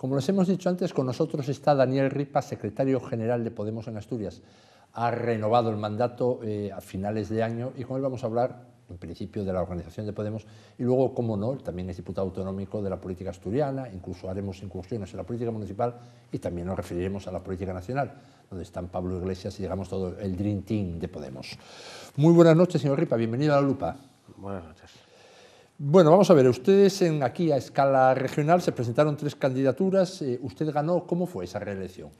Como les hemos dicho antes, con nosotros está Daniel Ripa, secretario general de Podemos en Asturias. Ha renovado el mandato eh, a finales de año y con él vamos a hablar, en principio, de la organización de Podemos y luego, como no, también es diputado autonómico de la política asturiana, incluso haremos incursiones en la política municipal y también nos referiremos a la política nacional, donde están Pablo Iglesias y llegamos todo el Dream Team de Podemos. Muy buenas noches, señor Ripa, bienvenido a la Lupa. Buenas noches. Bueno, vamos a ver, ustedes en, aquí a escala regional se presentaron tres candidaturas, eh, usted ganó, ¿cómo fue esa reelección?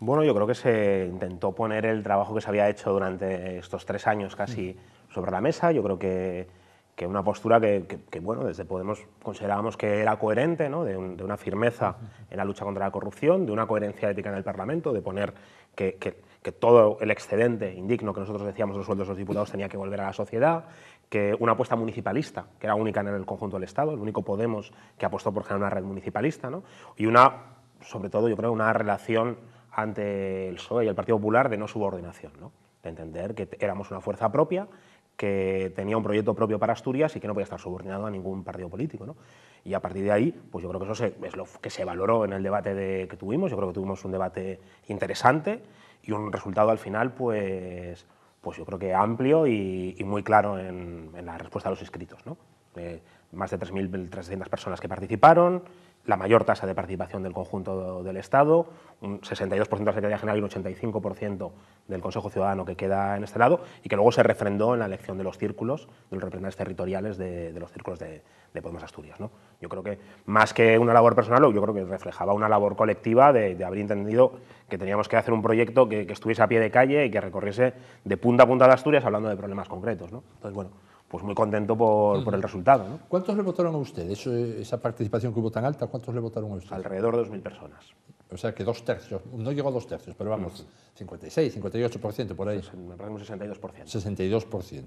Bueno, yo creo que se intentó poner el trabajo que se había hecho durante estos tres años casi sobre la mesa, yo creo que, que una postura que, que, bueno, desde Podemos considerábamos que era coherente, ¿no? de, de, una firmeza en la lucha contra la corrupción, de una coherencia ética en el Parlamento, de poner que, que, todo el excedente indigno que nosotros decíamos los sueldos de los diputados tenía que volver a la sociedad, que una apuesta municipalista, que era única en el conjunto del Estado, el único Podemos que apostó por generar una red municipalista, ¿no? y una, sobre todo, yo creo, una relación ante el PSOE y el Partido Popular de no subordinación, ¿no? de entender que éramos una fuerza propia, que tenía un proyecto propio para Asturias y que no podía estar subordinado a ningún partido político. ¿no? Y a partir de ahí, pues yo creo que eso es lo que se valoró en el debate de, que tuvimos, yo creo que tuvimos un debate interesante y un resultado al final, pues pues yo creo que amplio y, muy claro en, la respuesta a los inscritos. ¿no? Eh, más de 3.300 personas que participaron, la mayor tasa de participación del conjunto del Estado, un 62% de la Secretaría General y un 85% del Consejo Ciudadano que queda en este lado y que luego se refrendó en la elección de los círculos, de los representantes territoriales de, los círculos de, Podemos Asturias. ¿no? Yo creo que más que una labor personal, yo creo que reflejaba una labor colectiva de, haber entendido que teníamos que hacer un proyecto que, que, estuviese a pie de calle y que recorriese de punta a punta de Asturias hablando de problemas concretos. ¿no? Entonces, bueno, pues muy contento por, el resultado. ¿no? ¿Cuántos le votaron a usted? esa participación que hubo tan alta, ¿cuántos le votaron a usted? Alrededor de 2.000 personas. O sea que dos tercios, no llegó a dos tercios, pero vamos, 56, 58% por ahí. Me parece un 62%. 62%.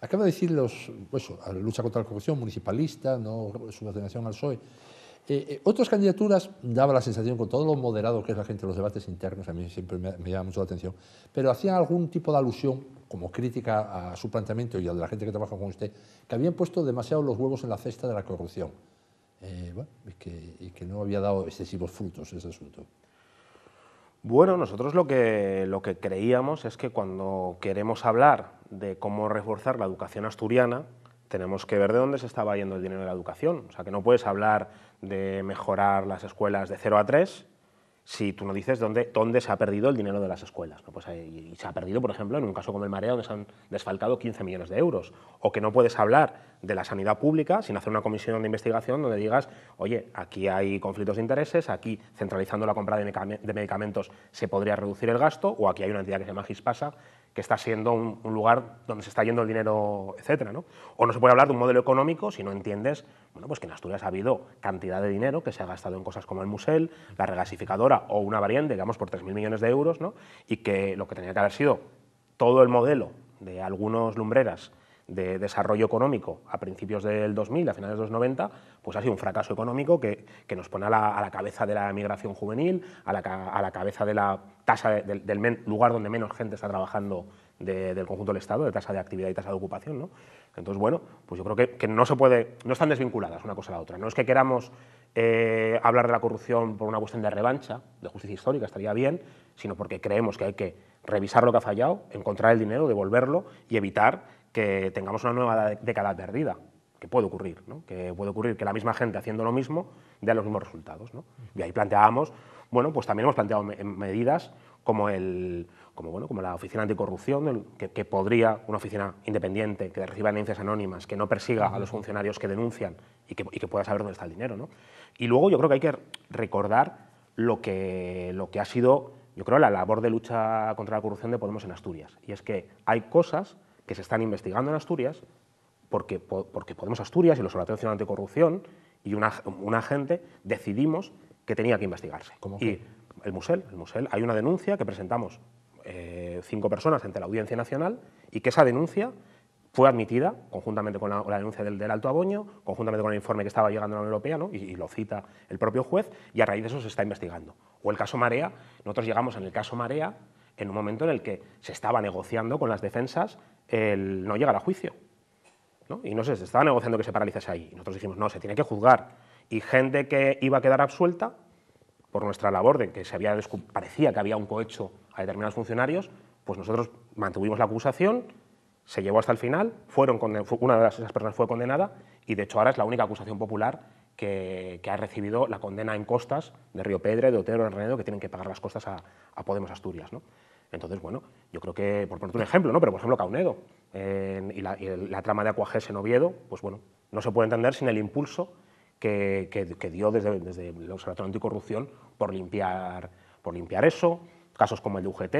Acaba de decir los, pues, la lucha contra la corrupción, municipalista, no subordinación al PSOE. Eh, eh, otras candidaturas daba la sensación, con todo lo moderado que es la gente en los debates internos, a mí siempre me, me llama mucho la atención, pero hacían algún tipo de alusión, como crítica a su planteamiento y a de la gente que trabaja con usted, que habían puesto demasiado los huevos en la cesta de la corrupción eh, bueno, y, que, y que no había dado excesivos frutos ese asunto. Bueno, nosotros lo que, lo que creíamos es que cuando queremos hablar de cómo reforzar la educación asturiana, tenemos que ver de dónde se estaba yendo el dinero de la educación. O sea, que no puedes hablar de mejorar las escuelas de 0 a 3 si tú no dices dónde, dónde se ha perdido el dinero de las escuelas. ¿no? Pues ahí, se ha perdido, por ejemplo, en un caso como el Marea, donde se han desfalcado 15 millones de euros. O que no puedes hablar de la sanidad pública sin hacer una comisión de investigación donde digas, oye, aquí hay conflictos de intereses, aquí centralizando la compra de medicamentos se podría reducir el gasto, o aquí hay una entidad que se llama GISPASA que está siendo un, lugar donde se está yendo el dinero, etcétera, ¿no? O no se puede hablar de un modelo económico si no entiendes bueno, pues que en Asturias ha habido cantidad de dinero que se ha gastado en cosas como el Musel, la regasificadora o una variante, digamos, por 3.000 millones de euros, ¿no? y que lo que tenía que haber sido todo el modelo de algunos lumbreras de desarrollo económico a principios del 2000, a finales de los 90, pues ha sido un fracaso económico que, que nos pone a la, cabeza de la migración juvenil, a la, a la cabeza de la tasa del lugar donde menos gente está trabajando del conjunto del Estado, de tasa de actividad y tasa de ocupación. ¿no? Entonces, bueno, pues yo creo que, que, no se puede, no están desvinculadas una cosa a la otra. No es que queramos eh, hablar de la corrupción por una cuestión de revancha, de justicia histórica, estaría bien, sino porque creemos que hay que revisar lo que ha fallado, encontrar el dinero, devolverlo y evitar que tengamos una nueva década perdida, que puede ocurrir, ¿no? que puede ocurrir que la misma gente haciendo lo mismo dé los mismos resultados. Y ahí planteábamos, bueno, pues también hemos planteado medidas como, el, como, bueno, como la Oficina Anticorrupción, que, que, podría, una oficina independiente, que reciba denuncias anónimas, que no persiga a los funcionarios que denuncian y que, pueda saber dónde está el dinero. Y luego yo creo que hay que recordar lo que, lo que ha sido, yo creo, la labor de lucha contra la corrupción de Podemos en Asturias. Y es que hay cosas que se están investigando en Asturias, porque, porque Podemos Asturias y los Observatorio Anticorrupción y una, una gente decidimos que tenía que investigarse. y el Musel, el Musel, hay una denuncia que presentamos eh, cinco personas ante la Audiencia Nacional y que esa denuncia fue admitida conjuntamente con la, denuncia del, del, Alto Aboño, conjuntamente con el informe que estaba llegando a la Unión Europea, ¿no? y, y, lo cita el propio juez, y a raíz de eso se está investigando. O el caso Marea, nosotros llegamos en el caso Marea en un momento en el que se estaba negociando con las defensas el no llegar a juicio. ¿no? Y no sé, se estaba negociando que se paralizase ahí. nosotros dijimos, no, se tiene que juzgar. y gente que iba a quedar absuelta por nuestra labor de que se había parecía que había un cohecho a determinados funcionarios, pues nosotros mantuvimos la acusación, se llevó hasta el final, fueron una de esas personas fue condenada y de hecho ahora es la única acusación popular que, ha recibido la condena en costas de Río Pedre, de Otero, de Renedo, que tienen que pagar las costas a, Podemos Asturias. ¿no? Entonces, bueno, yo creo que, por ponerte un ejemplo, ¿no? pero por ejemplo Caunedo y, la, trama de Acuajes en Oviedo, pues bueno, no se puede entender sin el impulso que, dio desde, desde, el Observatorio Anticorrupción por limpiar, por limpiar eso, casos como el de UGT,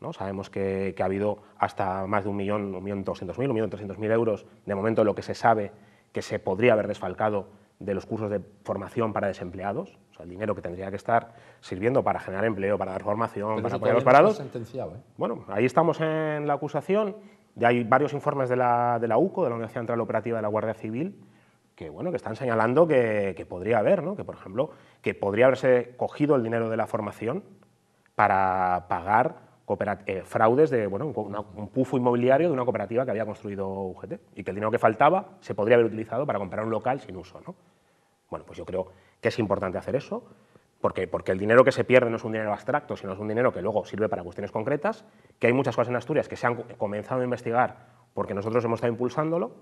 ¿no? Sabemos que, ha habido hasta más de un millón, un millón doscientos mil, un millón trescientos mil euros de momento lo que se sabe que se podría haber desfalcado de los cursos de formación para desempleados, o sea, el dinero que tendría que estar sirviendo para generar empleo, para dar formación, para apoyar a los parados. ¿eh? Bueno, ahí estamos en la acusación, ya hay varios informes de la, de la UCO, de la Unidad Central Operativa de la Guardia Civil, que, bueno, que están señalando que, que podría haber, ¿no? que por ejemplo, que podría haberse cogido el dinero de la formación para pagar eh, fraudes de bueno, un, pufo inmobiliario de una cooperativa que había construido UGT y que el dinero que faltaba se podría haber utilizado para comprar un local sin uso. ¿no? Bueno, pues yo creo que es importante hacer eso, porque, porque el dinero que se pierde no es un dinero abstracto, sino es un dinero que luego sirve para cuestiones concretas, que hay muchas cosas en Asturias que se han comenzado a investigar porque nosotros hemos estado impulsándolo,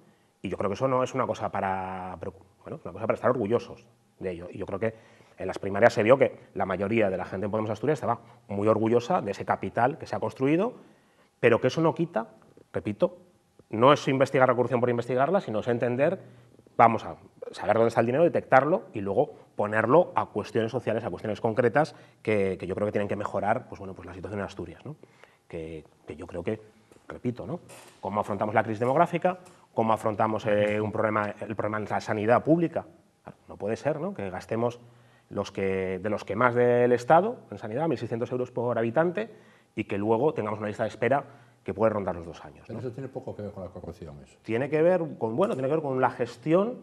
y yo creo que eso no es una cosa para, bueno, una cosa para estar orgullosos de ello. Y yo creo que en las primarias se vio que la mayoría de la gente en Podemos Asturias estaba muy orgullosa de ese capital que se ha construido, pero que eso no quita, repito, no es investigar la corrupción por investigarla, sino es entender, vamos a saber dónde está el dinero, detectarlo y luego ponerlo a cuestiones sociales, a cuestiones concretas que, yo creo que tienen que mejorar pues bueno, pues la situación en Asturias. ¿no? Que, yo creo que, repito, ¿no? cómo afrontamos la crisis demográfica, cómo afrontamos eh, un problema, el problema en la sanidad pública. no puede ser ¿no? que gastemos los que, de los que más del Estado en sanidad, 1.600 euros por habitante, y que luego tengamos una lista de espera que puede rondar los dos años. Pero eso tiene poco que ver con la corrupción. Eso. Tiene que ver con, bueno, tiene que ver con la gestión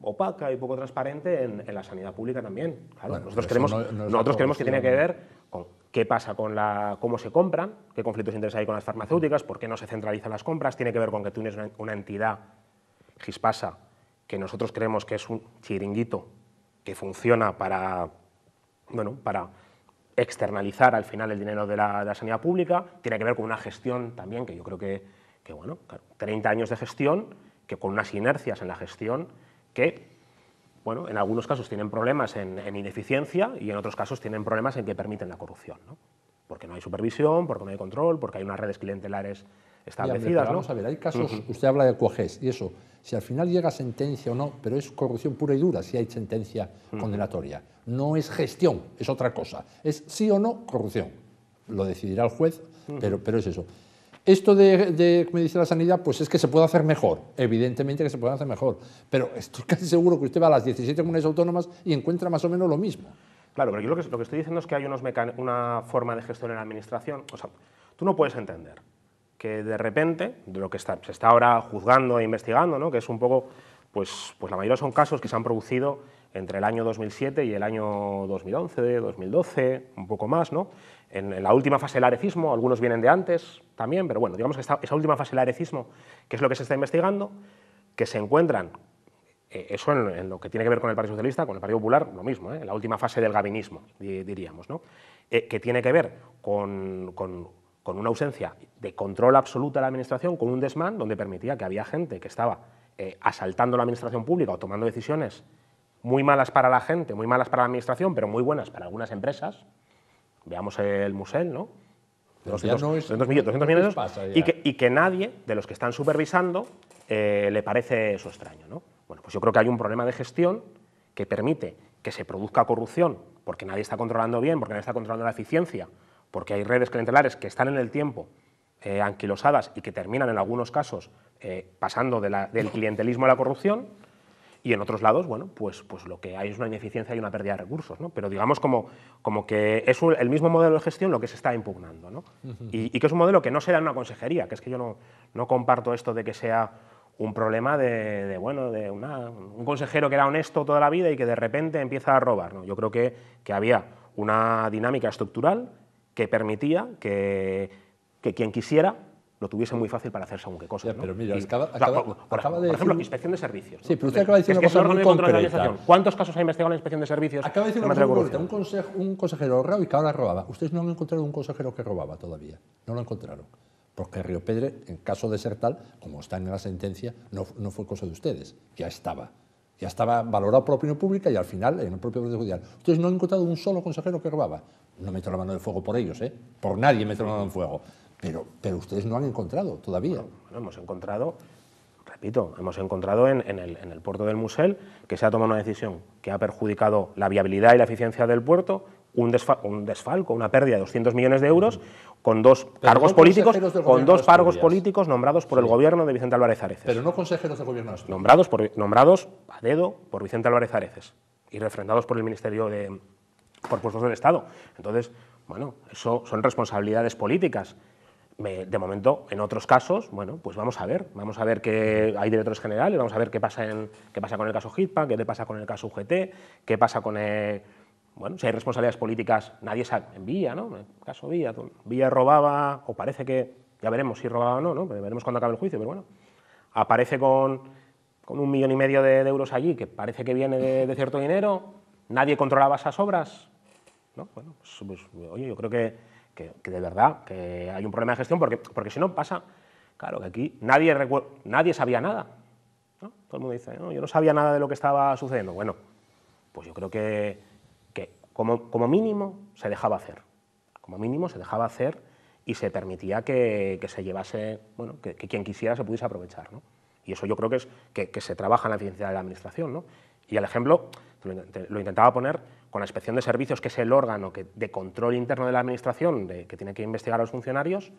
opaca y poco transparente en, la sanidad pública también. nosotros creemos, nosotros creemos que tiene que ver con qué pasa con la, cómo se compran, qué conflictos de interés hay con las farmacéuticas, por qué no se centralizan las compras, tiene que ver con que tú tienes una, una entidad, GISPASA, que nosotros creemos que es un chiringuito que funciona para, bueno, para externalizar al final el dinero de la, sanidad pública, tiene que ver con una gestión también, que yo creo que, que bueno, 30 años de gestión, que con unas inercias en la gestión que, bueno, en algunos casos tienen problemas en, ineficiencia y en otros casos tienen problemas en que permiten la corrupción, ¿no? porque no hay supervisión, porque no hay control, porque hay unas redes clientelares establecidas. vamos a ver, hay casos, usted habla de COGES y eso, si al final llega sentencia o no, pero es corrupción pura y dura si hay sentencia condenatoria. No es gestión, es otra cosa. Es sí o no corrupción. Lo decidirá el juez, pero, pero es eso. Esto de, de, me dice la sanidad, pues es que se puede hacer mejor. Evidentemente que se puede hacer mejor. Pero estoy casi seguro que usted va a las 17 comunidades autónomas y encuentra más o menos lo mismo. Claro, pero yo lo que, lo que estoy diciendo es que hay unos una forma de gestión en la administración. O sea, tú no puedes entender que de repente, de lo que se está ahora juzgando e investigando, ¿no? que es un poco, pues, pues la mayoría son casos que se han producido entre el año 2007 y el año 2011, 2012, un poco más, ¿no? En, la última fase del arecismo, algunos vienen de antes también, pero bueno, digamos que esa última fase del arecismo, que es lo que se está investigando, que se encuentran, eh, eso en, lo que tiene que ver con el Partido Socialista, con el Partido Popular, lo mismo, ¿eh? la última fase del gabinismo, diríamos, ¿no? Eh, que tiene que ver con, con con una ausencia de control absoluto de la Administración, con un desmán donde permitía que había gente que estaba eh, asaltando la Administración pública o tomando decisiones muy malas para la gente, muy malas para la Administración, pero muy buenas para algunas empresas. Veamos el Musel, ¿no? 200, millones, y, que, y, que, nadie de los que están supervisando eh, le parece eso extraño. ¿no? Bueno, pues yo creo que hay un problema de gestión que permite que se produzca corrupción porque nadie está controlando bien, porque nadie está controlando la eficiencia, porque hay redes clientelares que están en el tiempo eh, anquilosadas y que terminan en algunos casos eh, pasando del clientelismo a la corrupción, y en otros lados, bueno, pues, pues lo que hay es una ineficiencia y una pérdida de recursos, ¿no? Pero digamos como, como que es el mismo modelo de gestión lo que se está impugnando, ¿no? y, que es un modelo que no se da en una consejería, que es que yo no, no comparto esto de que sea un problema de, bueno, de un consejero que era honesto toda la vida y que de repente empieza a robar, ¿no? Yo creo que, que había una dinámica estructural que permitía que, quien quisiera lo tuviese muy fácil para hacer según qué cosas. Ya, pero mira, Y- acaba- acaba- por, por acaba de por ejemplo, decir- inspección de servicios. Sí, ¿no? pero usted acaba de decir es una que cosa muy concreta. ¿Cuántos casos ha investigado la inspección de servicios? Acaba de decir una cosa muy concreta. Un, consejo- un consejero ahorrado y que ahora robaba. Ustedes no han encontrado un consejero que robaba todavía. No lo encontraron. Porque Río Pedre, en caso de ser tal, como está en la sentencia, no, no fue cosa de ustedes. Ya estaba. Ya estaba valorado por la opinión pública y al final en el propio Poder Judicial. Ustedes no han encontrado un solo consejero que robaba. No meto la mano en fuego por ellos, ¿eh? Por nadie meto la mano en fuego. Pero, pero ustedes no han encontrado todavía. Bueno, hemos encontrado, repito, hemos encontrado en, en el, en el puerto del Musel que se ha tomado una decisión que ha perjudicado la viabilidad y la eficiencia del puerto, un, desfa- un desfalco, una pérdida de 200 millones de euros, con dos cargos no políticos, con dos cargos políticos nombrados por el gobierno de Vicente Álvarez Areces. Pero no consejeros del gobierno Asturias. nombrados, por, nombrados a dedo por Vicente Álvarez Areces y refrendados por el Ministerio de por puestos del Estado. Entonces, bueno, eso son responsabilidades políticas. Me- de momento, en otros casos, bueno, pues vamos a ver, vamos a ver que hay directores generales, vamos a ver qué pasa, en, qué pasa con el caso HITPA, qué pasa con el caso UGT, qué pasa con el, bueno, si hay responsabilidades políticas, nadie sabe, en Villa, ¿no? En el caso Villa, Villa robaba, o parece que, ya veremos si robaba o no, ¿no? Veremos cuando acabe el juicio, pero bueno, aparece con, con un millón y medio de, euros allí, que parece que viene de, de cierto dinero, nadie controlaba esas obras, ¿no? Bueno, pues, pues, oye, yo creo que, que- de verdad que hay un problema de gestión, porque, porque si no pasa, claro, que aquí nadie, nadie sabía nada. Todo el mundo dice, no, yo no sabía nada de lo que estaba sucediendo. Bueno, pues yo creo que como, como mínimo se dejaba hacer. Como mínimo se dejaba hacer y se permitía que, que se llevase, bueno, que, que quien quisiera se pudiese aprovechar. ¿no? Y eso yo creo que es que, que se trabaja en la eficiencia de la administración. ¿no? Y el ejemplo lo, intentaba poner con la inspección de servicios, que es el órgano que, de control interno de la administración de- que tiene que investigar a los funcionarios,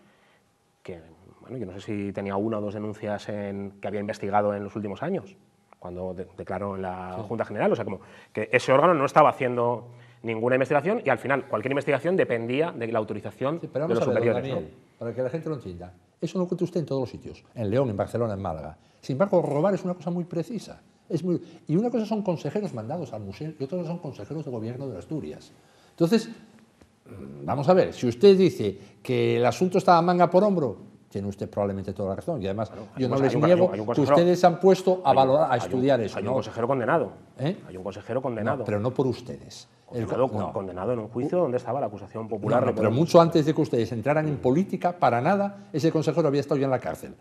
que bueno, yo no sé si tenía una o dos denuncias en- que había investigado en los últimos años, cuando de- declaró en la Junta General. O sea, como que ese órgano no estaba haciendo ninguna investigación y al final cualquier investigación dependía de la autorización Sí, pero de los superiores. ¿no? Daniel, para que la gente lo entienda. Eso lo encuentra usted en todos los sitios, en León, en Barcelona, en Málaga. Sin embargo, robar es una cosa muy precisa. Es muy, y una cosa son consejeros mandados al museo y otra cosa son consejeros de gobierno de Asturias. Entonces, mm, vamos a ver, si usted dice que el asunto está a manga por hombro, tiene usted probablemente toda la razón. Y además, yo no les un- niego hay un que ustedes se han puesto a valorar, a estudiar eso. Hay ¿no? un consejero condenado. ¿Eh? Hay un consejero No, condenado. pero no por ustedes. El co- condenado, no. condenado en un juicio donde estaba la acusación popular. no, pero mucho antes de que ustedes entraran en política, para nada, ese consejero había estado ya en la cárcel.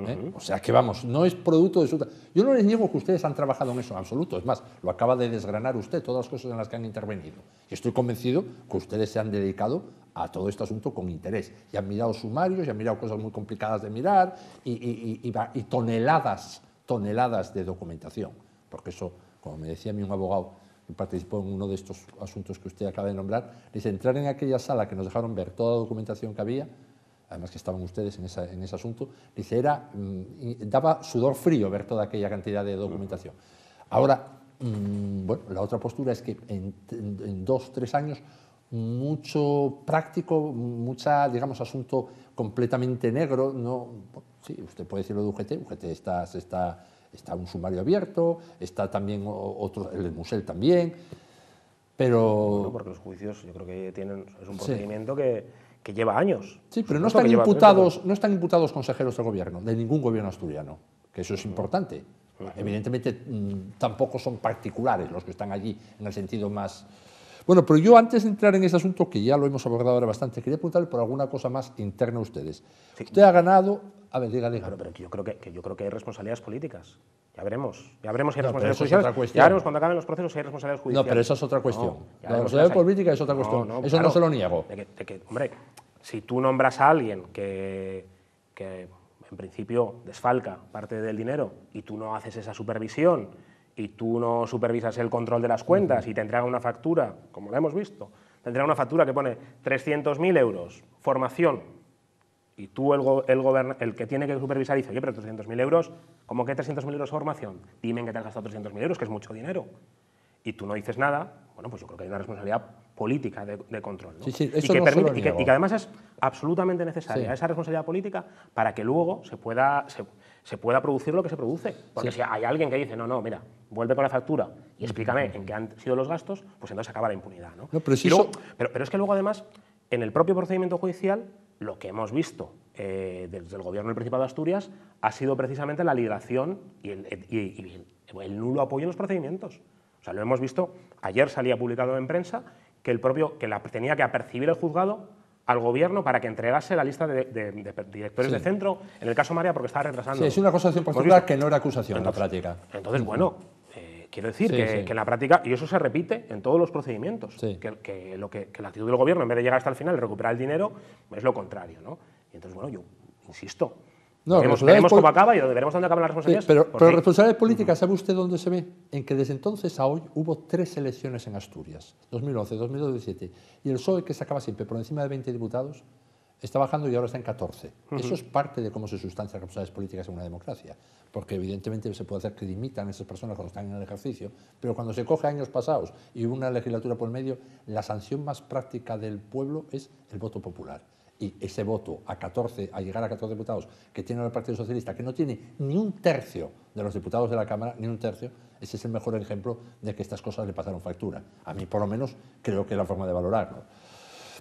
¿eh? O sea que vamos, no es producto de su... Yo no les niego que ustedes han trabajado en eso en absoluto, es más, lo acaba de desgranar usted, todas las cosas en las que han intervenido. Y estoy convencido que ustedes se han dedicado a todo este asunto con interés. Y han mirado sumarios, y han mirado cosas muy complicadas de mirar, y, y- toneladas, toneladas de documentación. Porque eso, como me decía a mí un abogado participó en uno de estos asuntos que usted acaba de nombrar, dice, entrar en aquella sala que nos dejaron ver toda la documentación que había, además que estaban ustedes en, esa- en ese asunto, dice, era, mm, daba sudor frío ver toda aquella cantidad de documentación. Ahora, mm, bueno, la otra postura es que en dos, tres años, mucho práctico, mucha, digamos, asunto completamente negro, no, bueno, sí, usted puede decirlo de UGT, UGT está, se está, está un sumario abierto, está también otro, el del Musel también, pero... Porque los juicios yo creo que tienen, es un Sí. procedimiento que, que lleva años. Sí, pero no están, lleva imputados, no están imputados consejeros del gobierno, de ningún gobierno asturiano, que eso es importante. Evidentemente mm, tampoco son particulares los que están allí en el sentido más... Bueno, pero yo antes de entrar en ese asunto, que ya lo hemos abordado ahora bastante, quería preguntarle por alguna cosa más interna a ustedes. Usted ha ganado... A ver, diga, diga. Claro, pero que yo creo que, que yo creo que hay responsabilidades políticas. Ya veremos. Ya veremos si hay No, responsabilidades eso es judiciales. otra cuestión. Ya veremos cuando acaben los procesos si hay responsabilidades No, judiciales. pero esa es otra cuestión. la responsabilidad política es otra cuestión. eso no se lo niego. De que, de que, hombre, si tú nombras a alguien que, que en principio desfalca parte del dinero y tú no haces esa supervisión y tú no supervisas el control de las cuentas y te entrega una factura, como la hemos visto, te entrega una factura que pone 300.000 euros, formación, y tú, el, go- el, el que tiene que supervisar, dice, oye, pero 300.000 euros, ¿cómo que 300.000 euros formación? Dime en que te has gastado 300.000 euros, que es mucho dinero. Y tú no dices nada, bueno, pues yo creo que hay una responsabilidad política de, de control. ¿no? Sí, sí, y, que no permite- y, que, niego. y que además es absolutamente necesaria Sí. esa responsabilidad política para que luego se pueda, se, se pueda producir lo que se produce. Porque si hay alguien que dice, no, no, mira, vuelve con la factura y explícame en qué han sido los gastos, pues entonces acaba la impunidad. ¿no? No, pero si luego- eso- pero, pero es que luego, además, en el propio procedimiento judicial, lo que hemos visto eh, desde el gobierno del Principado de Asturias ha sido precisamente la ligación y el, nulo apoyo en los procedimientos. O sea, lo hemos visto, ayer salía publicado en prensa que el propio, que la, tenía que apercibir el juzgado al gobierno para que entregase la lista de, directores de centro, en el caso María, porque estaba retrasando. Sí, es una acusación particular que no era acusación en la práctica. Entonces, bueno, Quiero decir que, en la práctica, y eso se repite en todos los procedimientos, que, lo que, la actitud del gobierno, en vez de llegar hasta el final y recuperar el dinero, es lo contrario. ¿no? Y entonces, bueno, yo insisto, no, veremos, cómo acaba y veremos dónde acaban las responsabilidades. pero, pero responsabilidad política, ¿sabe usted dónde se ve? En que desde entonces a hoy hubo tres elecciones en Asturias, 2011, 2017, y el PSOE, que sacaba siempre por encima de 20 diputados, está bajando y ahora está en 14. Eso es parte de cómo se sustancian las responsabilidades políticas en una democracia, porque evidentemente se puede hacer que dimitan esas personas cuando están en el ejercicio, pero cuando se coge años pasados y una legislatura por medio, la sanción más práctica del pueblo es el voto popular. Y ese voto a 14, a llegar a 14 diputados que tiene el Partido Socialista, que no tiene ni un tercio de los diputados de la Cámara, ni un tercio, ese es el mejor ejemplo de que estas cosas le pasaron factura. A mí, por lo menos, creo que es la forma de valorarlo.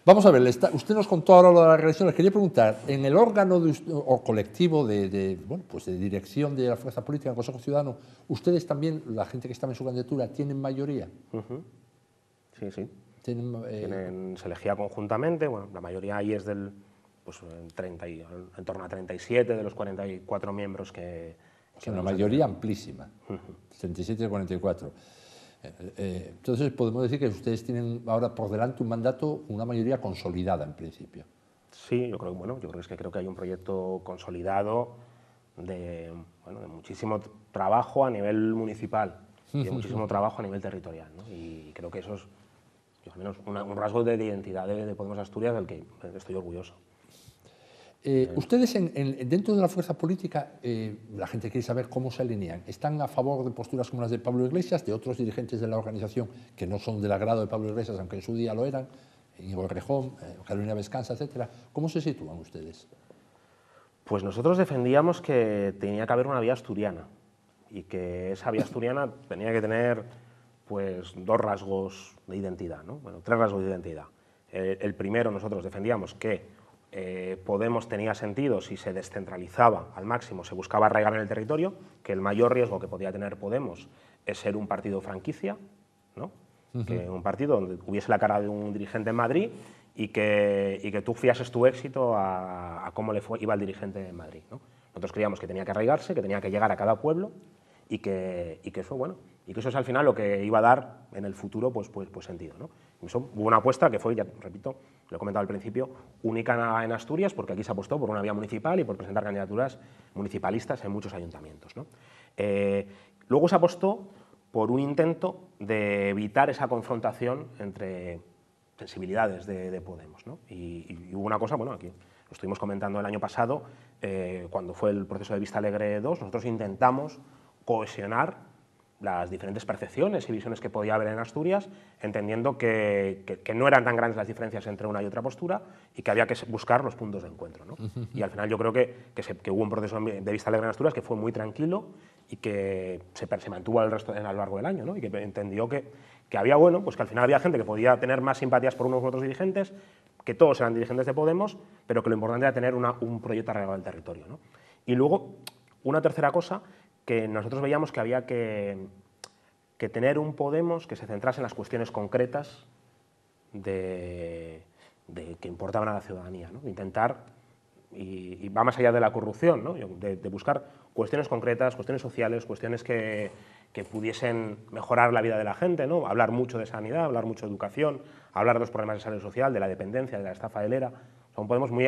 Vamos a ver, usted nos contó ahora lo de las reelecciones. Quería preguntar, en el órgano o colectivo de, bueno, pues de dirección de la fuerza política, el Consejo Ciudadano, ¿ustedes también, la gente que estaba en su candidatura, tienen mayoría? Sí, sí. Eh, se elegía conjuntamente, bueno, la mayoría ahí es del, pues, en, 30 en torno a 37 de los 44 miembros que... que una mayoría amplísima, 37 de 44. Eh, eh, entonces podemos decir que ustedes tienen ahora por delante un mandato, una mayoría consolidada en principio. Sí, yo creo, bueno, yo creo que creo que hay un proyecto consolidado de, muchísimo trabajo a nivel municipal y de muchísimo trabajo a nivel territorial. Y creo que eso es, al menos, un rasgo de identidad de Podemos Asturias del que estoy orgulloso. Eh, ustedes dentro de la fuerza política, eh, la gente quiere saber cómo se alinean. ¿Están a favor de posturas como las de Pablo Iglesias, de otros dirigentes de la organización que no son del agrado de Pablo Iglesias, aunque en su día lo eran, Íñigo Rejón, eh, Carolina Vescanza, etcétera? ¿Cómo se sitúan ustedes? Pues nosotros defendíamos que tenía que haber una vía asturiana y que esa vía asturiana tenía que tener pues, dos rasgos de identidad, ¿no? bueno, tres rasgos de identidad. el primero, nosotros defendíamos que eh, Podemos tenía sentido si se descentralizaba al máximo, se buscaba arraigar en el territorio, que el mayor riesgo que podía tener Podemos es ser un partido franquicia, ¿no? que un partido donde hubiese la cara de un dirigente en Madrid y que, y que tú fiases tu éxito a, cómo le fue, iba el dirigente en Madrid. ¿no? Nosotros creíamos que tenía que arraigarse, que tenía que llegar a cada pueblo y que, y que eso, bueno, y que eso es al final lo que iba a dar en el futuro pues, pues, pues sentido. ¿no? Eso, hubo una apuesta que fue, ya repito, lo he comentado al principio, única en Asturias, porque aquí se apostó por una vía municipal y por presentar candidaturas municipalistas en muchos ayuntamientos. Eh, luego se apostó por un intento de evitar esa confrontación entre sensibilidades de, Podemos. Y, hubo una cosa, bueno, aquí lo estuvimos comentando el año pasado, eh, cuando fue el proceso de Vista Alegre 2, nosotros intentamos cohesionar las diferentes percepciones y visiones que podía haber en Asturias, entendiendo que, no eran tan grandes las diferencias entre una y otra postura y que había que buscar los puntos de encuentro. Y al final yo creo que, hubo un proceso de vista alegre en Asturias que fue muy tranquilo y que se, se mantuvo al resto, a lo largo del año y que entendió que, había, bueno, pues que al final había gente que podía tener más simpatías por unos u otros dirigentes, que todos eran dirigentes de Podemos, pero que lo importante era tener un proyecto arreglado del territorio. Y luego, una tercera cosa que nosotros veíamos que había que, tener un Podemos que se centrase en las cuestiones concretas de, que importaban a la ciudadanía. Intentar, y, va más allá de la corrupción, de, buscar cuestiones concretas, cuestiones sociales, cuestiones que, pudiesen mejorar la vida de la gente, ¿no? hablar mucho de sanidad, hablar mucho de educación, hablar de los problemas de salud social, de la dependencia, de la estafa de era. Son Podemos muy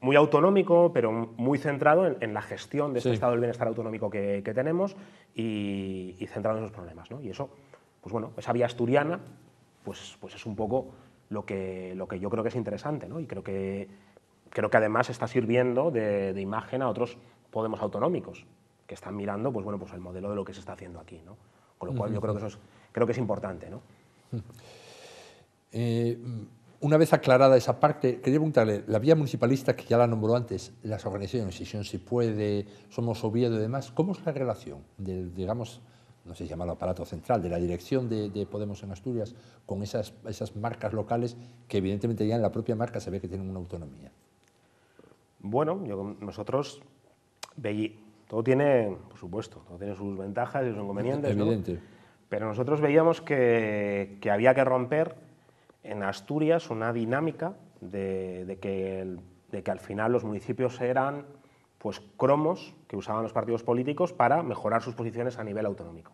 muy autonómico, pero muy centrado en, la gestión de este estado del bienestar autonómico que, tenemos y, centrado en esos problemas. ¿no? Y eso, pues bueno, esa vía asturiana, pues, pues es un poco lo que, lo que yo creo que es interesante, ¿no? y creo que, creo que además está sirviendo de, imagen a otros Podemos autonómicos que están mirando pues, bueno, pues el modelo de lo que se está haciendo aquí. ¿no? Con lo cual yo creo que eso es, creo que es importante. ¿no? Eh, una vez aclarada esa parte, quería preguntarle, la vía municipalista, que ya la nombró antes, las organizaciones, Sesión Si Puede, Somos Oviedo y demás, ¿cómo es la relación del, digamos, no sé si llamarlo aparato central, de la dirección de, Podemos en Asturias con esas, esas marcas locales que evidentemente ya en la propia marca se ve que tienen una autonomía? Bueno, nosotros veí, todo tiene, por supuesto, todo tiene sus ventajas y sus inconvenientes. Evidente. Pero nosotros veíamos que, que, había que romper en Asturias una dinámica de, que, de que al final los municipios eran pues cromos que usaban los partidos políticos para mejorar sus posiciones a nivel autonómico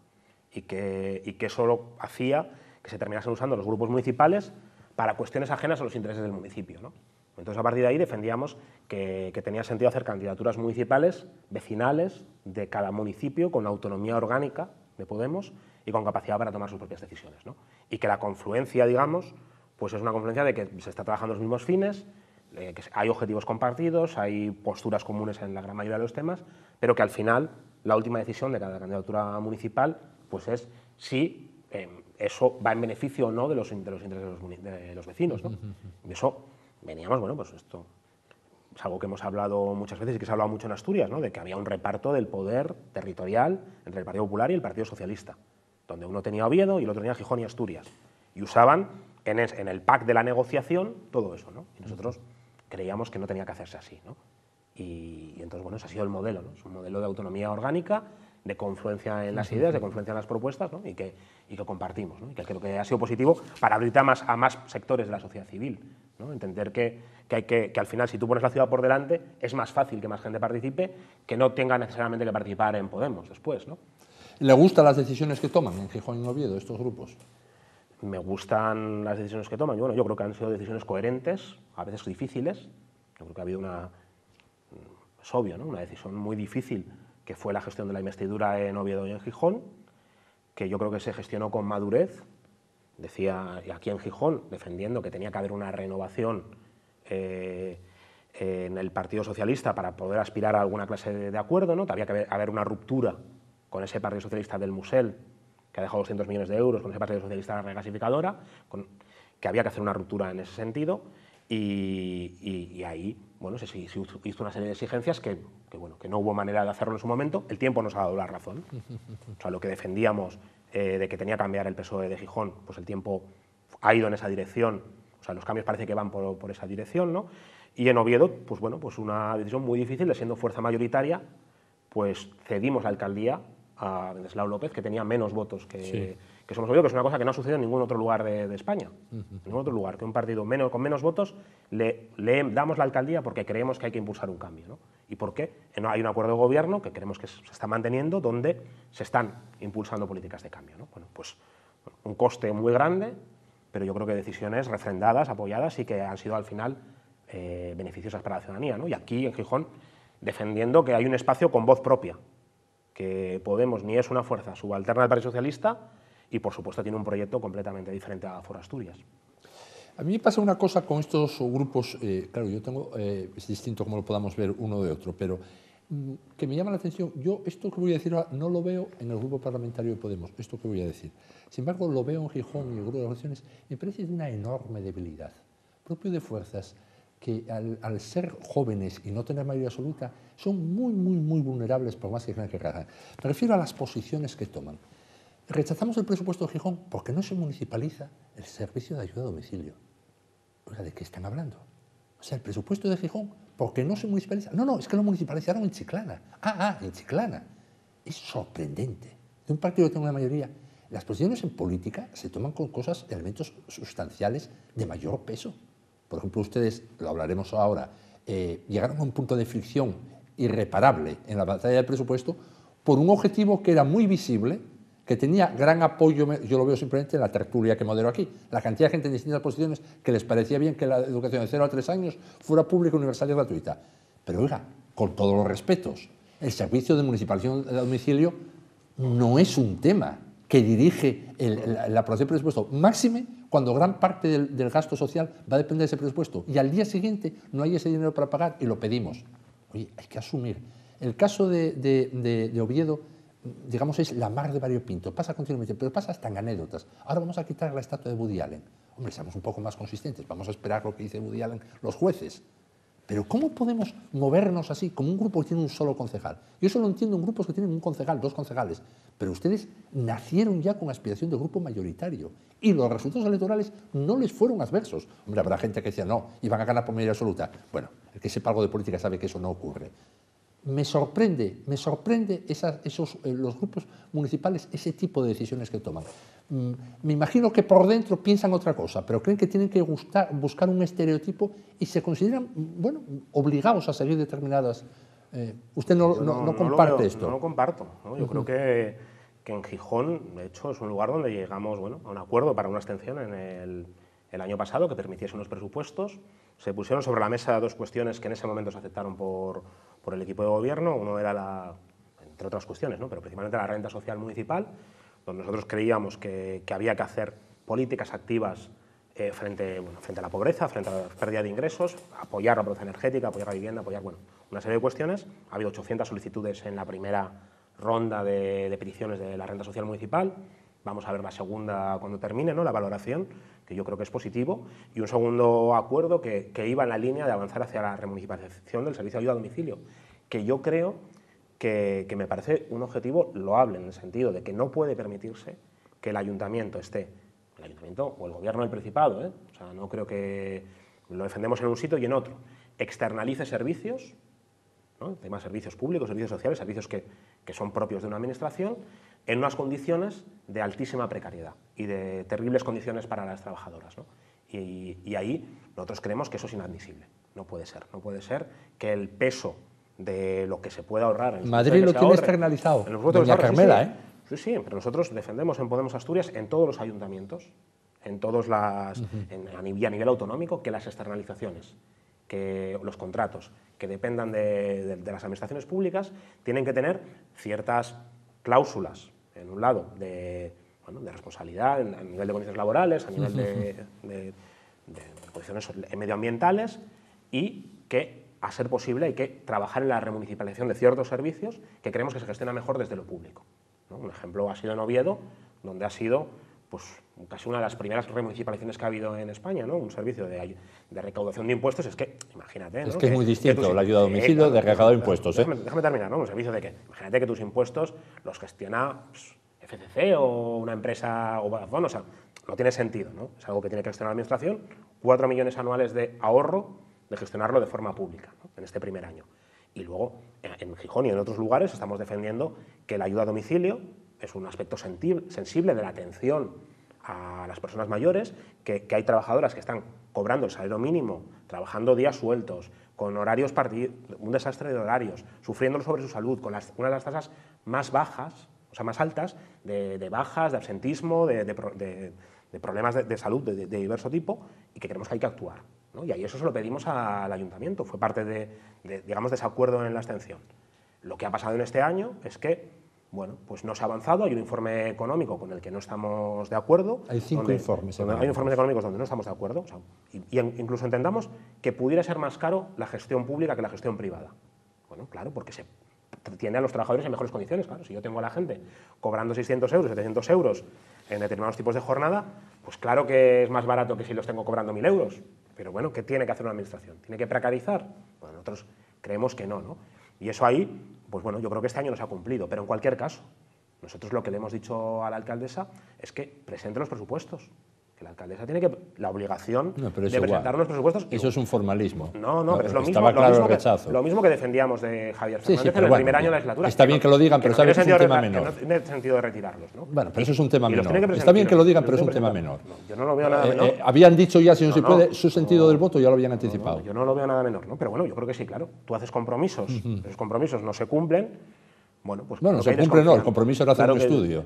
y que, y que eso hacía que se terminasen usando los grupos municipales para cuestiones ajenas a los intereses del municipio. ¿no? Entonces, a partir de ahí defendíamos que, que, tenía sentido hacer candidaturas municipales, vecinales, de cada municipio, con autonomía orgánica de Podemos y con capacidad para tomar sus propias decisiones. ¿no? Y que la confluencia, digamos, pues es una confluencia de que se está trabajando los mismos fines, eh, que hay objetivos compartidos, hay posturas comunes en la gran mayoría de los temas, pero que al final la última decisión de cada candidatura municipal pues es si eh, eso va en beneficio o no de los, de los intereses de los, vecinos. ¿no? De eso veníamos, bueno, pues esto es algo que hemos hablado muchas veces y que se ha hablado mucho en Asturias, ¿no? de que había un reparto del poder territorial entre el Partido Popular y el Partido Socialista, donde uno tenía Oviedo y el otro tenía Gijón y Asturias. Y usaban en, en el pack de la negociación todo eso. ¿no? Y nosotros creíamos que no tenía que hacerse así. ¿no? Y, entonces, bueno, ese ha sido el modelo, ¿no? es un modelo de autonomía orgánica, de confluencia en las ideas, de confluencia en las propuestas, ¿no? y, que, y que compartimos, ¿no? y que creo que ha sido positivo para abrirte a más, a más sectores de la sociedad civil. ¿no? Entender que, que, hay que, que al final, si tú pones la ciudad por delante, es más fácil que más gente participe, que no tenga necesariamente que participar en Podemos después. ¿no? ¿Le gustan las decisiones que toman en Gijón y Oviedo estos grupos? Me gustan las decisiones que toman. Bueno, yo creo que han sido decisiones coherentes, a veces difíciles. Yo creo que ha habido una, es obvio, ¿no? una decisión muy difícil que fue la gestión de la investidura en Oviedo y en Gijón, que yo creo que se gestionó con madurez. Decía aquí en Gijón, defendiendo que tenía que haber una renovación eh, en el Partido Socialista para poder aspirar a alguna clase de, acuerdo, ¿no? había que haber una ruptura con ese Partido Socialista del Musel que ha dejado 200 millones de euros con ese Partido Socialista la regasificadora, que había que hacer una ruptura en ese sentido, y, ahí bueno, se, hizo una serie de exigencias que, bueno, que no hubo manera de hacerlo en su momento, el tiempo nos ha dado la razón. O sea, lo que defendíamos eh, de que tenía que cambiar el PSOE de Gijón, pues el tiempo ha ido en esa dirección, o sea, los cambios parece que van por, por esa dirección, ¿no? Y en Oviedo, pues bueno, pues una decisión muy difícil, siendo fuerza mayoritaria, pues cedimos la alcaldía a Venceslao López, que tenía menos votos que, que Somos Oviedo, que es una cosa que no ha sucedido en ningún otro lugar de, España. En ningún otro lugar, que un partido menos, con menos votos le, le, damos la alcaldía porque creemos que hay que impulsar un cambio. ¿no? ¿Y por qué? Hay un acuerdo de gobierno que creemos que se está manteniendo donde se están impulsando políticas de cambio. ¿no? Bueno, pues un coste muy grande, pero yo creo que decisiones refrendadas, apoyadas y que han sido al final eh, beneficiosas para la ciudadanía. ¿no? Y aquí en Gijón defendiendo que hay un espacio con voz propia, que Podemos ni es una fuerza subalterna del Partido Socialista y, por supuesto, tiene un proyecto completamente diferente a For Asturias. A mí me pasa una cosa con estos grupos, eh, claro, yo tengo, eh, es distinto como lo podamos ver uno de otro, pero mm, que me llama la atención, yo esto que voy a decir ahora no lo veo en el grupo parlamentario de Podemos, esto que voy a decir. Sin embargo, lo veo en Gijón y el grupo de elecciones, me parece de una enorme debilidad, propio de fuerzas que al, ser jóvenes y no tener mayoría absoluta, son muy, muy, muy vulnerables por más que crean que Me refiero a las posiciones que toman. Rechazamos el presupuesto de Gijón porque no se municipaliza el servicio de ayuda a domicilio. Oiga, ¿de qué están hablando? O sea, el presupuesto de Gijón, porque no se municipaliza. No, no, es que lo municipalizaron en Chiclana. Ah, ah, en Chiclana. Es sorprendente. De un partido que tiene una mayoría. Las posiciones en política se toman con cosas, elementos sustanciales de mayor peso. Por ejemplo, ustedes, lo hablaremos ahora, eh, llegaron a un punto de fricción irreparable en la batalla del presupuesto por un objetivo que era muy visible, que tenía gran apoyo, yo lo veo simplemente en la tertulia que modero aquí, la cantidad de gente en distintas posiciones que les parecía bien que la educación de 0 a 3 años fuera pública, universal y gratuita. Pero oiga, con todos los respetos, el servicio de municipalización de domicilio no es un tema que dirige la aprobación del presupuesto, máxime cuando gran parte del, gasto social va a depender de ese presupuesto y al día siguiente no hay ese dinero para pagar y lo pedimos. Oye, hay que asumir. El caso de, Oviedo, digamos, es la mar de variopinto, pasa continuamente, pero pasa hasta en anécdotas. Ahora vamos a quitar la estatua de Woody Allen. Hombre, seamos un poco más consistentes, vamos a esperar lo que dice Woody Allen los jueces. Pero ¿cómo podemos movernos así, como un grupo que tiene un solo concejal? Yo eso lo entiendo en grupos que tienen un concejal, dos concejales, pero ustedes nacieron ya con aspiración de grupo mayoritario y los resultados electorales no les fueron adversos. Hombre, habrá gente que decía no, iban a ganar por mayoría absoluta. Bueno, El que sepa algo de política sabe que eso no ocurre. Me sorprende, me sorprende esos, eh, los grupos municipales ese tipo de decisiones que toman. Mm, me imagino que por dentro piensan otra cosa, pero creen que tienen que buscar un estereotipo y se consideran bueno, obligados a seguir determinadas... Eh, ¿Usted no, no, comparte esto? No lo comparto. Yo creo que, que, en Gijón, de hecho, es un lugar donde llegamos bueno, a un acuerdo para una abstención en el, el año pasado que permitiese unos presupuestos. Se pusieron sobre la mesa dos cuestiones que en ese momento se aceptaron por, por el equipo de gobierno. Uno era, la, entre otras cuestiones, ¿no? pero principalmente la renta social municipal, donde nosotros creíamos que, que había que hacer políticas activas eh, frente, bueno, frente a la pobreza, frente a la pérdida de ingresos, apoyar la pobreza energética, apoyar la vivienda, apoyar bueno, una serie de cuestiones. Ha habido 800 solicitudes en la primera ronda de, de peticiones de la renta social municipal. Vamos a ver la segunda cuando termine, ¿no? la valoración, que yo creo que es positivo, y un segundo acuerdo que, que iba en la línea de avanzar hacia la remunicipalización del servicio de ayuda a domicilio, que yo creo que, que, me parece un objetivo loable en el sentido de que no puede permitirse que el ayuntamiento esté, el ayuntamiento o el gobierno del Principado, ¿eh? o sea, no creo que lo defendemos en un sitio y en otro, externalice servicios, ¿no? temas servicios públicos, servicios sociales, servicios que, que son propios de una administración, en unas condiciones de altísima precariedad y de terribles condiciones para las trabajadoras. Y, ahí nosotros creemos que eso es inadmisible. No puede ser. No puede ser que el peso de lo que se puede ahorrar... En Madrid lo tiene externalizado. En los de Carmela, ¿eh? Sí, sí, pero nosotros defendemos en Podemos Asturias en todos los ayuntamientos, en todos las, a, nivel, autonómico, que las externalizaciones, que los contratos que dependan de las administraciones públicas tienen que tener ciertas cláusulas, en un lado, de, de responsabilidad a nivel de condiciones laborales, a nivel de, condiciones medioambientales y que, a ser posible, hay que trabajar en la remunicipalización de ciertos servicios que creemos que se gestiona mejor desde lo público. Un ejemplo ha sido en Oviedo, donde ha sido pues, casi una de las primeras remunicipalizaciones que ha habido en España, ¿no? un servicio de, recaudación de impuestos, es que, imagínate... Es que, es muy distinto la ayuda a domicilio de recaudar impuestos. ¿eh? Déjame, terminar, ¿no? un servicio de que, imagínate que tus impuestos los gestiona pues, FCC o una empresa, o Vodafone, o sea, no tiene sentido, ¿no? es algo que tiene que gestionar la administración, 4 millones anuales de ahorro de gestionarlo de forma pública en este primer año. Y luego, en Gijón y en otros lugares, estamos defendiendo que la ayuda a domicilio es un aspecto sensible de la atención a las personas mayores, que, hay trabajadoras que están cobrando el salario mínimo, trabajando días sueltos, con horarios un desastre de horarios, sufriendo sobre su salud, con las, una de las tasas más bajas, o sea, más altas, de, bajas, de absentismo, de, problemas de, salud de, diverso tipo, y que creemos que hay que actuar. Y ahí eso se lo pedimos al ayuntamiento, fue parte de, digamos, de ese acuerdo en la extensión. Lo que ha pasado en este año es que bueno, pues no se ha avanzado, hay un informe económico con el que no estamos de acuerdo. Hay cinco informes. hay informes económicos donde no estamos de acuerdo, y, incluso entendamos que pudiera ser más caro la gestión pública que la gestión privada. Bueno, claro, porque se tiene a los trabajadores en mejores condiciones. Claro, si yo tengo a la gente cobrando 600 euros, 700 euros en determinados tipos de jornada, pues claro que es más barato que si los tengo cobrando 1.000 euros. Pero bueno, ¿qué tiene que hacer una administración? ¿Tiene que precarizar? Bueno, nosotros creemos que no, ¿no? Y eso ahí pues bueno, yo creo que este año no se ha cumplido, pero en cualquier caso, nosotros lo que le hemos dicho a la alcaldesa es que presente los presupuestos. La alcaldesa tiene que, la obligación de presentar los presupuestos. Eso es un formalismo. No, no, pero es lo mismo, lo, mismo que, lo mismo que defendíamos de Javier Fernández en el primer año de la legislatura. Está bien que, lo digan, pero sabe que es un tema menor. no tiene sentido de retirarlos. ¿no? Bueno, pero eso es un tema menor. Está bien que lo digan, pero es un tema menor. yo no lo veo nada menor. Habían dicho ya, si no, se puede, su sentido del voto ya lo habían anticipado. yo no lo veo nada menor, ¿no? Pero bueno, yo creo que sí, claro. Tú haces compromisos, esos compromisos no se cumplen bueno, pues no se cumple, no, el compromiso era hacer un estudio.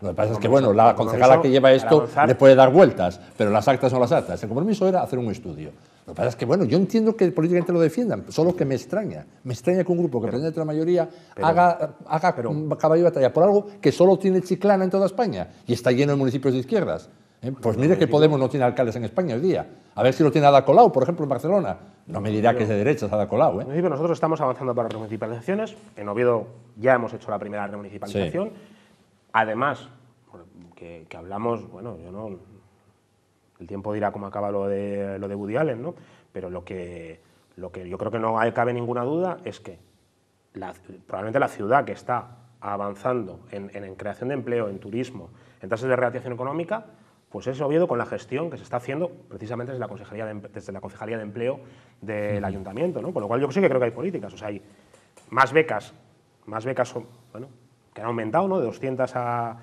Lo que pasa es que, bueno, la concejala que lleva esto le puede dar vueltas, pero las actas son las actas. El compromiso era hacer un estudio. Lo que pasa es que, bueno, yo entiendo que políticamente lo defiendan, solo que me extraña. Me extraña que un grupo que presenta la mayoría haga, haga un caballo de batalla por algo que solo tiene Chiclana en toda España y está lleno de municipios de izquierdas. ¿eh? Pues mire que Podemos no tiene alcaldes en España hoy día. A ver si lo tiene Ada Colau, por ejemplo, en Barcelona. No me dirá que es de derechas Ada Colau. ¿eh? nosotros estamos avanzando para remunicipalizaciones. En Oviedo ya hemos hecho la primera remunicipalización. Además, que, hablamos, bueno, yo no, el tiempo dirá cómo acaba lo de, lo de Woody Allen, ¿no? pero lo que, lo que yo creo que no cabe ninguna duda es que probablemente la ciudad que está avanzando en, en creación de empleo, en turismo, en tasas de reactivación económica, Pues es Oviedo con la gestión que se está haciendo precisamente desde la Concejalía de, desde la Concejalía de Empleo del Ayuntamiento, ¿no? Con lo cual yo sí que creo que hay políticas, o sea, hay más becas, más becas, bueno, que han aumentado, ¿no? De 200 a,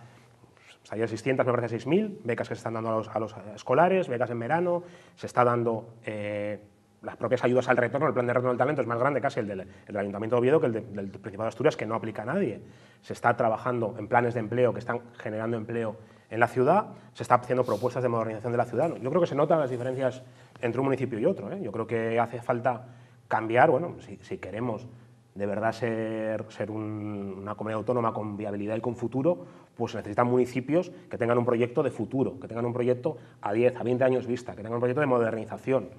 pues, 600, me parece 6.000, becas que se están dando a los, a los, escolares, becas en verano, se está dando eh, las propias ayudas al retorno, el plan de retorno del talento es más grande casi el del, Ayuntamiento de Oviedo que el del Principado de Asturias, que no aplica a nadie. Se está trabajando en planes de empleo que están generando empleo en la ciudad, se está haciendo propuestas de modernización de la ciudad. Yo creo que se notan las diferencias entre un municipio y otro. ¿eh? Yo creo que hace falta cambiar, bueno, si, queremos de verdad ser, ser una comunidad autónoma con viabilidad y con futuro, pues necesitan municipios que tengan un proyecto de futuro, que tengan un proyecto a 10, a 20 años vista, que tengan un proyecto de modernización.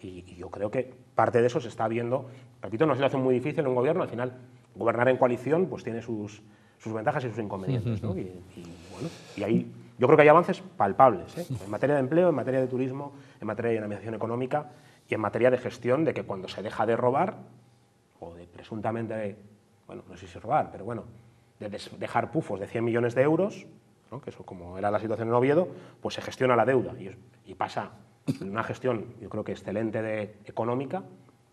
Y, y yo creo que parte de eso se está viendo, repito, una situación muy difícil en un gobierno, al final gobernar en coalición pues tiene sus, sus ventajas y sus inconvenientes. ¿no? Y, bueno, y ahí yo creo que hay avances palpables ¿eh? en materia de empleo, en materia de turismo, en materia de dinamización económica y en materia de gestión de que cuando se deja de robar, o de presuntamente, bueno, no sé si robar, pero bueno, de dejar pufos de 100 millones de euros, ¿no? que eso como era la situación en Oviedo, pues se gestiona la deuda y, y pasa una gestión, yo creo que excelente de económica,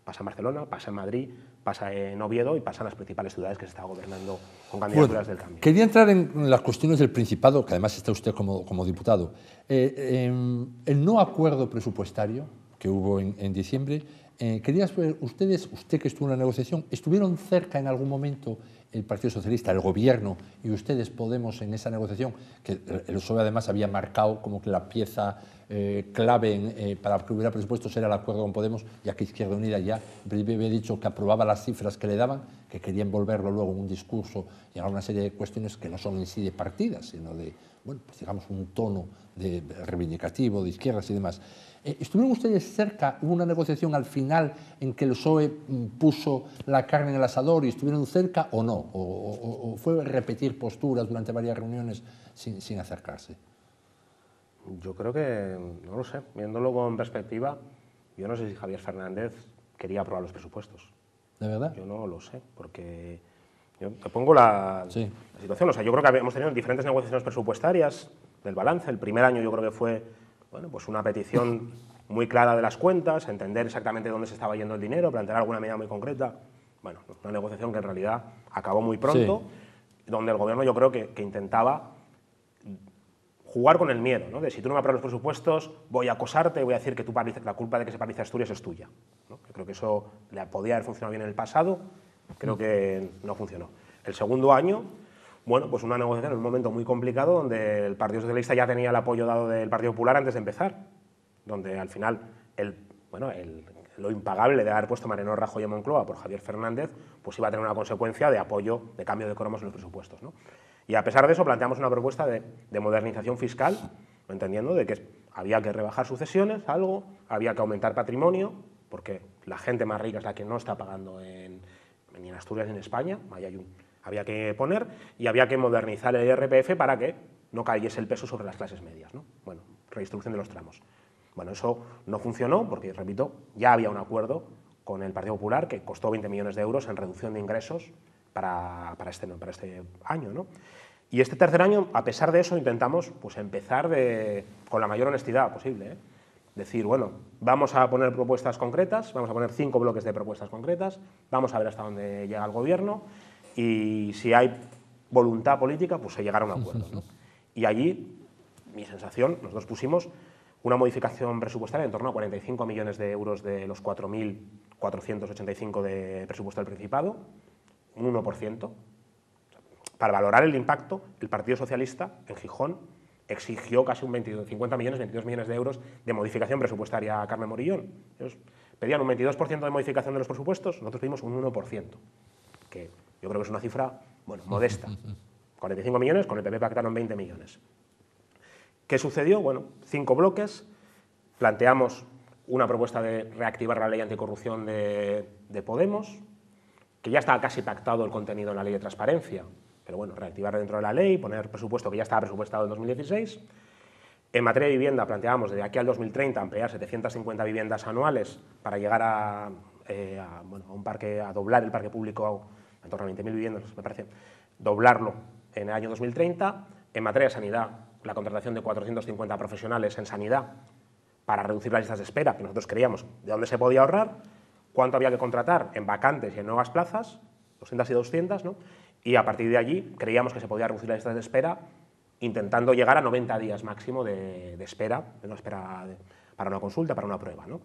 pasa en Barcelona, pasa en Madrid, pasa en Oviedo y pasa en las principales ciudades que se está gobernando con candidaturas del cambio. Quería entrar en las cuestiones del Principado, que además está usted como, como diputado. Eh, em, el no acuerdo presupuestario que hubo en, en diciembre, eh, quería saber, ustedes, usted que estuvo en la negociación, ¿estuvieron cerca en algún momento el Partido Socialista, el Gobierno y ustedes, Podemos, en esa negociación, que el PSOE además había marcado como que la pieza eh, clave eh, para que hubiera presupuestos era el acuerdo con Podemos, ya que Izquierda Unida ya había dicho que aprobaba las cifras que le daban, que querían volverlo luego en un discurso y en una serie de cuestiones que no son en sí de partidas, sino de, bueno, pues digamos, un tono de, reivindicativo de izquierdas y demás. Eh, ¿Estuvieron ustedes cerca? ¿Hubo una negociación al final en que el PSOE mm, puso la carne en el asador y estuvieron cerca o no? ¿O, fue repetir posturas durante varias reuniones sin, sin, acercarse? Yo creo que, no lo sé, viéndolo con perspectiva, yo no sé si Javier Fernández quería aprobar los presupuestos. ¿De verdad? Yo no lo sé, porque yo te pongo la, la situación. O sea, yo creo que hemos tenido diferentes negociaciones presupuestarias del balance. El primer año yo creo que fue bueno, pues una petición muy clara de las cuentas, entender exactamente dónde se estaba yendo el dinero, plantear alguna medida muy concreta. Bueno, una negociación que en realidad acabó muy pronto, donde el gobierno yo creo que, intentaba jugar con el miedo, ¿no? de si tú no me apruebas los presupuestos, voy a acosarte, voy a decir que tú la culpa de que se paralice Asturias es tuya. Yo creo que eso le podía haber funcionado bien en el pasado, creo que no funcionó. El segundo año bueno, pues una negociación en un momento muy complicado donde el Partido Socialista ya tenía el apoyo dado del Partido Popular antes de empezar, donde al final lo impagable de haber puesto Mariano Rajoy y Moncloa por Javier Fernández, pues iba a tener una consecuencia de apoyo, de cambio de cromos en los presupuestos. ¿no? Y a pesar de eso planteamos una propuesta de, modernización fiscal, entendiendo de que había que rebajar sucesiones, algo, había que aumentar patrimonio, porque la gente más rica es la que no está pagando en, ni en Asturias ni en España, ahí hay un, había que poner y había que modernizar el IRPF para que no cayese el peso sobre las clases medias. ¿no? Bueno, redistribución de los tramos. Bueno, eso no funcionó porque, repito, ya había un acuerdo con el Partido Popular que costó 20 millones de euros en reducción de ingresos para, para, este, para este año. ¿no? Y este tercer año, a pesar de eso, intentamos pues, empezar con la mayor honestidad posible. ¿eh? Decir, bueno, vamos a poner propuestas concretas, vamos a poner cinco bloques de propuestas concretas, vamos a ver hasta dónde llega el Gobierno y si hay voluntad política, pues se llegará a un acuerdo. Y allí, mi sensación, nosotros pusimos una modificación presupuestaria en torno a 45 millones de euros de los 4.485 de presupuesto del Principado, un 1%. Para valorar el impacto, el Partido Socialista en Gijón exigió casi un 50 millones, 22 millones de euros de modificación presupuestaria a Carmen Morillón. Ellos pedían un 22% de modificación de los presupuestos, nosotros pedimos un 1%, que yo creo que es una cifra, bueno, modesta. 45 millones, con el PP pactaron 20 millones. ¿Qué sucedió? Bueno, cinco bloques. Planteamos una propuesta de reactivar la ley anticorrupción de, de Podemos, que ya estaba casi pactado el contenido en la ley de transparencia, pero bueno, reactivar dentro de la ley, poner presupuesto que ya estaba presupuestado en 2016. En materia de vivienda planteamos desde aquí al 2030 ampliar 750 viviendas anuales para llegar a, eh, a, bueno, a un parque, a doblar el parque público en torno a 20.000 viviendas, me parece, doblarlo en el año 2030. En materia de sanidad, la contratación de 450 profesionales en sanidad para reducir las listas de espera, que nosotros creíamos de dónde se podía ahorrar, cuánto había que contratar en vacantes y en nuevas plazas, 200 y 200, ¿no? y a partir de allí creíamos que se podía reducir las listas de espera intentando llegar a 90 días máximo de, espera, de una espera para una consulta, para una prueba. ¿no?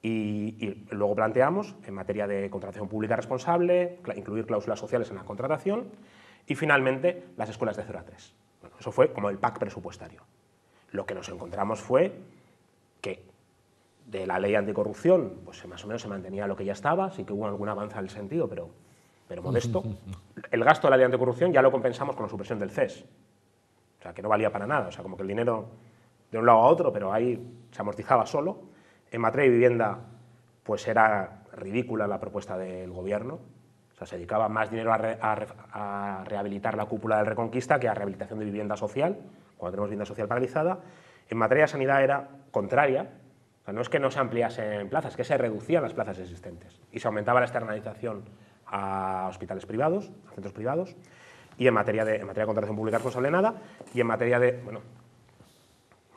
Y, luego planteamos, en materia de contratación pública responsable, incluir cláusulas sociales en la contratación y finalmente las escuelas de 0 a 3. Bueno, eso fue como el pack presupuestario. Lo que nos encontramos fue que de la ley anticorrupción, pues más o menos se mantenía lo que ya estaba, sí que hubo algún avance en el sentido, pero, pero modesto. El gasto de la ley anticorrupción ya lo compensamos con la supresión del CES, o sea, que no valía para nada, o sea, como que el dinero de un lado a otro, pero ahí se amortizaba solo. En materia de vivienda, pues era ridícula la propuesta del gobierno, o sea, se dedicaba más dinero a, rehabilitar la cúpula del Reconquista que a rehabilitación de vivienda social, cuando tenemos vivienda social paralizada. En materia de sanidad era contraria, o sea, no es que no se ampliasen plazas, es que se reducían las plazas existentes y se aumentaba la externalización a hospitales privados, a centros privados y en materia de, en materia de contratación pública responsable nada, y en materia de, bueno,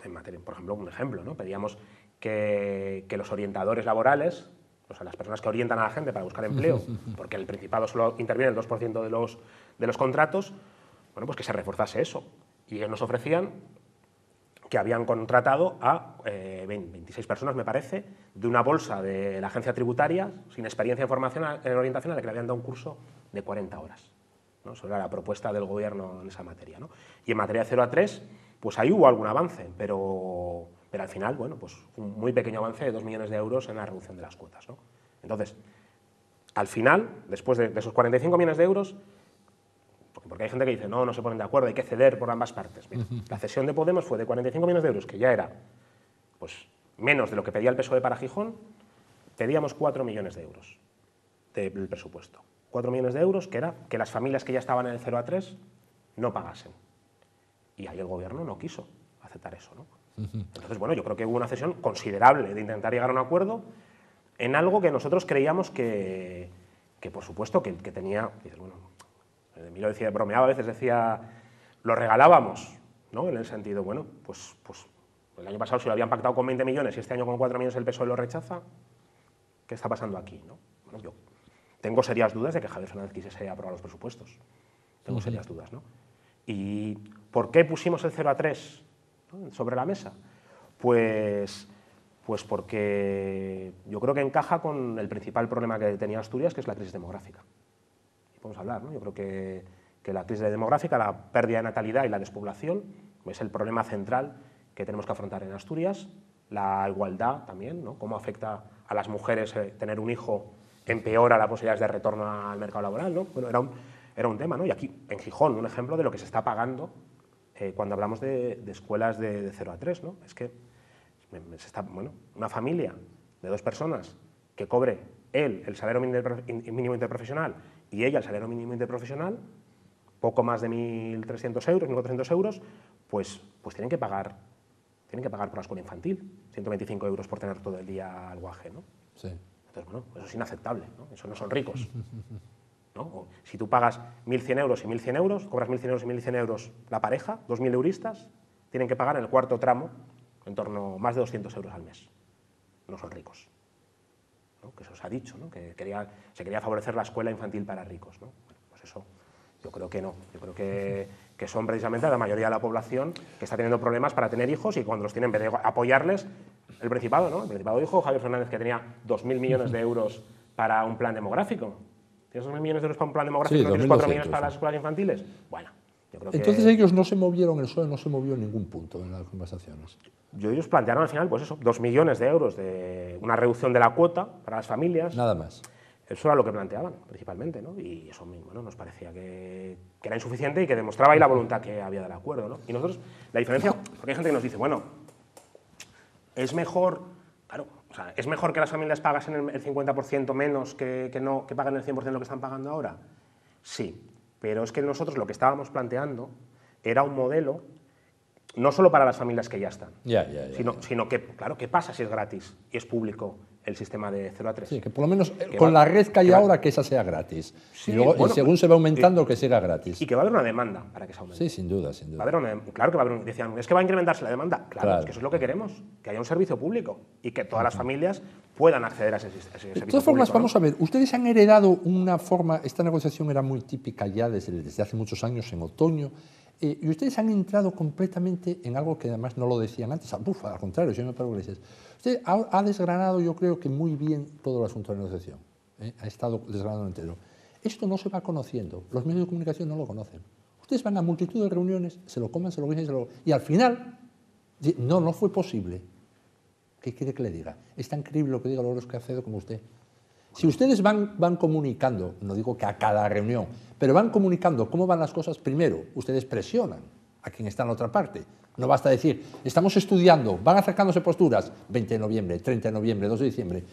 en materia, por ejemplo, un ejemplo, ¿no? pedíamos que, que los orientadores laborales, o sea, las personas que orientan a la gente para buscar empleo, porque el Principado solo interviene el 2% de los, de los contratos, bueno, pues que se reforzase eso. Y ellos nos ofrecían que habían contratado a 26 eh, personas, me parece, de una bolsa de la agencia tributaria, sin experiencia en formación en orientación, a la que le habían dado un curso de 40 horas. ¿no? Sobre la propuesta del Gobierno en esa materia. ¿no? Y en materia de 0 a 3, pues ahí hubo algún avance, pero, pero al final, bueno, pues un muy pequeño avance de 2 millones de euros en la reducción de las cuotas. ¿no? Entonces, al final, después de, esos 45 millones de euros, porque hay gente que dice, no, no se ponen de acuerdo, hay que ceder por ambas partes. la cesión de Podemos fue de 45 millones de euros, que ya era pues, menos de lo que pedía el PSOE para Gijón, pedíamos 4 millones de euros del presupuesto. 4 millones de euros, que era que las familias que ya estaban en el 0 a 3 no pagasen. Y ahí el gobierno no quiso aceptar eso. ¿no? Entonces, bueno, yo creo que hubo una cesión considerable de intentar llegar a un acuerdo en algo que nosotros creíamos que, que por supuesto, que, que tenía... Bueno, Emilio decía, bromeaba a veces, decía, lo regalábamos, ¿no? En el sentido, bueno, pues, pues el año pasado se lo habían pactado con 20 millones y este año con 4 millones el PSOE lo rechaza, ¿qué está pasando aquí? ¿no? Bueno, yo tengo serias dudas de que Javier Fernández quisiese aprobar los presupuestos. Tengo serias dudas, ¿no? ¿Y por qué pusimos el 0 a 3 sobre la mesa? Pues, pues porque yo creo que encaja con el principal problema que tenía Asturias, que es la crisis demográfica. Y podemos hablar, ¿no? Yo creo que, la crisis demográfica, la pérdida de natalidad y la despoblación es el problema central que tenemos que afrontar en Asturias. La igualdad también, ¿no? Cómo afecta a las mujeres eh, tener un hijo empeora las posibilidades de retorno al mercado laboral. ¿no? Bueno, era un, era un tema. ¿no? Y aquí, en Gijón, un ejemplo de lo que se está pagando eh, cuando hablamos de, escuelas de, de, 0 a 3. ¿no? Es que está, bueno, una familia de dos personas que cobre él el salario mínimo interprofesional y ella el salario mínimo interprofesional, poco más de 1.300 euros, 1.400 euros, pues, pues tienen, que pagar, tienen que pagar por la escuela infantil, 125 euros por tener todo el día al guaje. ¿no? Sí. Entonces, bueno, eso es inaceptable, ¿no? eso no son ricos. ¿no? si tú pagas 1.100 euros y 1.100 euros, cobras 1.100 euros y 1.100 euros la pareja, 2.000 euristas, tienen que pagar en el cuarto tramo en torno a más de 200 euros al mes. No son ricos. ¿no? Que eso se ha dicho, ¿no? que quería, se quería favorecer la escuela infantil para ricos. pues eso, yo creo que no. Yo creo que, son precisamente la mayoría de la población que está teniendo problemas para tener hijos y cuando los tienen, en vez de apoyarles, el Principado, ¿no? El Principado dijo Javier Fernández que tenía 2.000 millones de euros para un plan demográfico. ¿Tienes 2.000 millones de euros para un plan demográfico y no tienes 4 millones para las escuelas infantiles? Bueno, yo creo Entonces ellos no se movieron, el PSOE no se movió en ningún punto en las conversaciones. Yo, ellos plantearon al final, pues eso, 2 millones de euros de una reducción de la cuota para las familias. Nada más. Eso era lo que planteaban, principalmente, ¿no? Y eso mismo, ¿no? Nos parecía que, que, era insuficiente y que demostraba ahí la voluntad que había del acuerdo, ¿no? Y nosotros, la diferencia, porque hay gente que nos dice, bueno, es mejor, es mejor que las familias pagasen el 50% menos que, que, no, que paguen el 100% de lo que están pagando ahora. Sí, pero es que nosotros lo que estábamos planteando era un modelo no solo para las familias que ya están, sino, sino que, claro, ¿qué pasa si es gratis y es público el sistema de 0 a 3? Sí, que por lo menos eh, con va- la red que hay que va- ahora, que esa sea gratis. Sí, y, luego, y según se va aumentando, que sea gratis. Y que va a haber una demanda para que se aumente. Sí, sin duda, sin Va a duda. haber una- claro que va a haber un, decían, es que va a incrementarse la demanda. Claro, Claro. es que eso es lo que queremos, que haya un servicio público y que todas las familias puedan acceder a ese, sis- ese servicio De todas formas, público, ¿no? vamos a ver, ustedes han heredado una forma, esta negociación era muy típica ya desde, desde hace muchos años, en otoño, eh, y ustedes han entrado completamente en algo que además no lo decían antes, al, contrario, yo me paro Iglesias. Usted ha, desgranado, yo creo que muy bien todo el asunto de la negociación, ¿eh? ha estado desgranado entero. Esto no se va conociendo, los medios de comunicación no lo conocen. Ustedes van a multitud de reuniones, se lo coman, se lo dicen, se lo... y al final, no, no fue posible. ¿Qué quiere que le diga? Es tan creíble lo que diga Loros Cacedo como usted. Si ustedes van, van comunicando, no digo que a cada reunión, pero van comunicando cómo van las cosas, primero, ustedes presionan a quien está en la otra parte. No basta decir, estamos estudiando, van acercándose posturas, 20 de noviembre, 30 de noviembre, 2 de diciembre.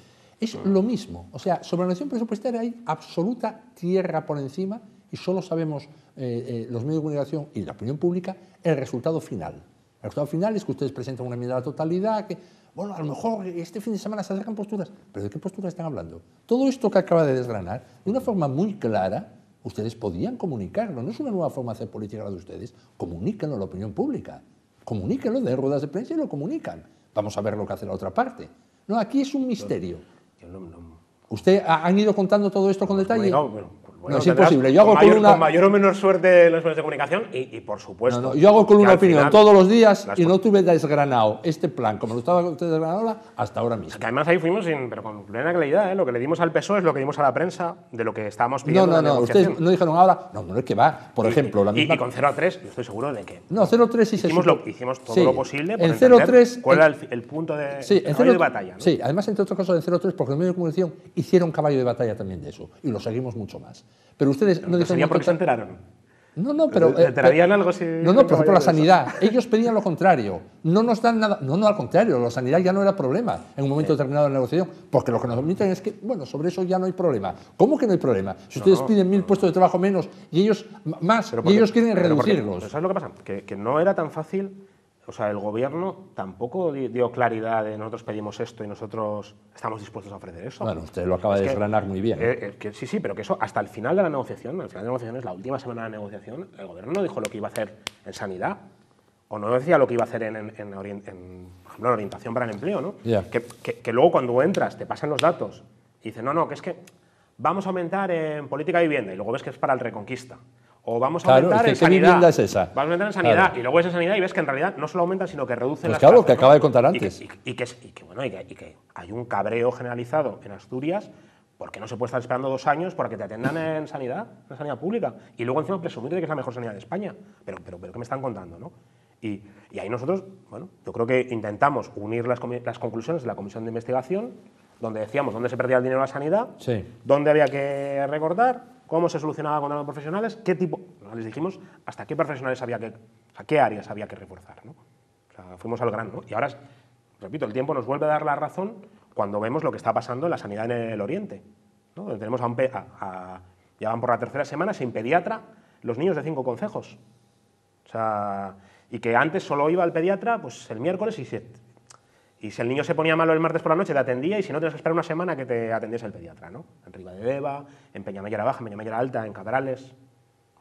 Es lo mismo. O sea, sobre la nación presupuestaria hay absoluta tierra por encima y solo sabemos eh, eh, los medios de comunicación y la opinión pública el resultado final. El resultado final es que ustedes presentan una enmienda a la totalidad, que, bueno, a lo mejor este fin de semana se acercan posturas, pero ¿de qué posturas están hablando? Todo esto que acaba de desgranar, de una forma muy clara, ustedes podían comunicarlo. No es una nueva forma de hacer política la de ustedes. Comuníquenlo a la opinión pública. Comuníquenlo, den ruedas de prensa y lo comunican. Vamos a ver lo que hace la otra parte. No, aquí es un misterio. Yo no- no- ¿Usted ha- han ido contando todo esto con detalle? Bueno, bueno, bueno, no, es imposible. Yo hago con mayor, columna, con mayor o menor suerte en los medios de comunicación y, y, por supuesto. no, no, yo hago columna al opinión final- todos los días y no tuve desgranado este plan como lo estaba usted desgranado hasta ahora mismo. Que además ahí fuimos sin, pero con plena claridad. ¿eh? Lo que le dimos al PSOE es lo que dimos a la prensa de lo que estábamos No, pidiendo. no, la no. Ustedes no dijeron ahora. No, no es que va. Por Y- ejemplo, la y, misma. y con 0 a 3, yo estoy seguro de que No, 0,3 sí se hicimos, supo. lo, hicimos todo Sí. lo posible por En entender 0,3 cuál en- era el, el punto de, Sí, en caballo 0,3 de batalla. ¿no? Sí, además, entre otras cosas, en 0,3, porque los medios de comunicación hicieron caballo de batalla también de eso. Y lo seguimos mucho más. Pero ustedes no Pero dijeron. sería no porque se enteraron. No, no, pero. ¿Se eh, enterarían pero- algo si No, no, por ejemplo, la sanidad. Ellos pedían lo contrario. No nos dan nada. No, no, al contrario. La sanidad ya no era problema en un momento determinado de la negociación. Porque lo que nos admiten es que, bueno, sobre eso ya no hay problema. ¿Cómo que no hay problema? Si ustedes piden mil puestos de trabajo menos y ellos más, Pero y porque- ellos quieren pero porque- reducirlos. pero ¿Sabes lo que pasa? Que, que no era tan fácil. O sea, el gobierno tampoco di- dio claridad de nosotros pedimos esto y nosotros estamos dispuestos a ofrecer eso. Bueno, usted lo acaba de Es que- desgranar muy bien. Eh, eh, que sí, sí, pero que eso hasta el final de la negociación, al final de la negociación es la última semana de negociación, el gobierno no dijo lo que iba a hacer en sanidad o no decía lo que iba a hacer en, en- en en, por ejemplo, en orientación para el empleo, ¿no? Ya. Que, que- que luego cuando entras te pasan los datos y dicen, no, no, que es que vamos a aumentar en política de vivienda y luego ves que es para el reconquista. O vamos a Claro, aumentar en ¿qué sanidad. vivienda es esa? Vamos a aumentar en sanidad Claro. y luego ves en sanidad y ves que en realidad no solo aumentan, sino que reducen Pues las claro, plazas, que ¿no? acaba de contar antes. Y que, y que, y que, bueno, y que, hay un cabreo generalizado en Asturias porque no se puede estar esperando dos años para que te atendan en sanidad, en sanidad pública. Y luego encima presumir de que es la mejor sanidad de España. Pero, pero, pero ¿qué me están contando? ¿no? Y, y ahí nosotros, bueno, yo creo que intentamos unir las, las conclusiones de la comisión de investigación, donde decíamos dónde se perdía el dinero de la sanidad, Sí. dónde había que recortar, cómo se solucionaba con los profesionales, qué tipo, les dijimos hasta qué profesionales había que, o sea, qué áreas había que reforzar. ¿no? O sea, fuimos al grano. ¿no? Y ahora, repito, el tiempo nos vuelve a dar la razón cuando vemos lo que está pasando en la sanidad en el Oriente. ¿no? Donde tenemos a, un pe- a- a- ya van por la tercera semana sin pediatra los niños de cinco concejos. O sea, y que antes solo iba al pediatra pues, el miércoles y si, y si el niño se ponía malo el martes por la noche te atendía y si no tenías que esperar una semana que te atendiese el pediatra, ¿no? En Ribadedeva, en Peñamellera Baja, en Peñamellera Alta, en Cabrales.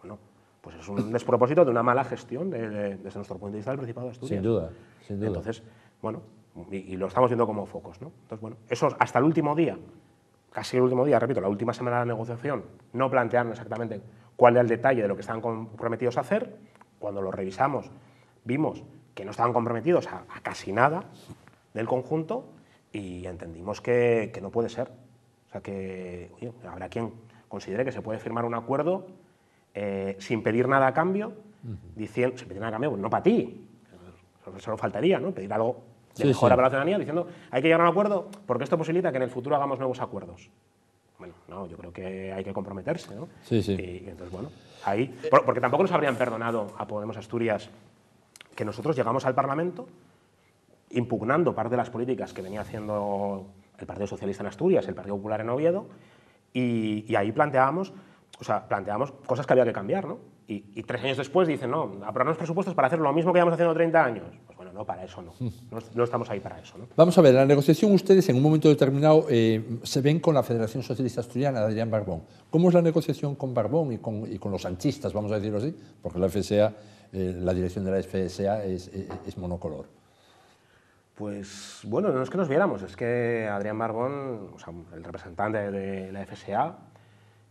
Bueno, pues es un despropósito de una mala gestión de- de- desde nuestro punto de vista del Principado de Asturias. Sin duda, sin duda. Entonces, bueno, y, y lo estamos viendo como focos, ¿no? Entonces, bueno, eso hasta el último día, casi el último día, repito, la última semana de la negociación, no plantearon exactamente cuál era el detalle de lo que estaban comprometidos a hacer. Cuando lo revisamos, vimos que no estaban comprometidos a, a casi nada del conjunto y entendimos que, que no puede ser. O sea, que oye, habrá quien considere que se puede firmar un acuerdo eh, sin pedir nada a cambio, diciendo, sin pedir nada a cambio, pues no para ti, eso solo faltaría, ¿no? Pedir algo de Sí, mejora sí. para la ciudadanía diciendo hay que llegar a un acuerdo porque esto posibilita que en el futuro hagamos nuevos acuerdos. Bueno, no, yo creo que hay que comprometerse, ¿no? Sí, sí. Y, y entonces, bueno, ahí. por- porque tampoco nos habrían perdonado a Podemos Asturias que nosotros llegamos al Parlamento impugnando parte de las políticas que venía haciendo el Partido Socialista en Asturias, el Partido Popular en Oviedo, y, y ahí planteábamos, o sea, planteábamos cosas que había que cambiar, ¿no? y, tres años después dicen, no, aprobarnos presupuestos para hacer lo mismo que llevamos haciendo 30 años. Pues bueno, no, para eso no. No, estamos ahí para eso. ¿no? Vamos a ver, en la negociación ustedes en un momento determinado eh, se ven con la Federación Socialista Asturiana de Adrián Barbón. ¿Cómo es la negociación con Barbón y con, y con los sanchistas, vamos a decirlo así? Porque la FSA, eh, la dirección de la FSA es, es, monocolor. Pues bueno, no es que nos viéramos, es que Adrián Barbón, o sea, el representante de la FSA,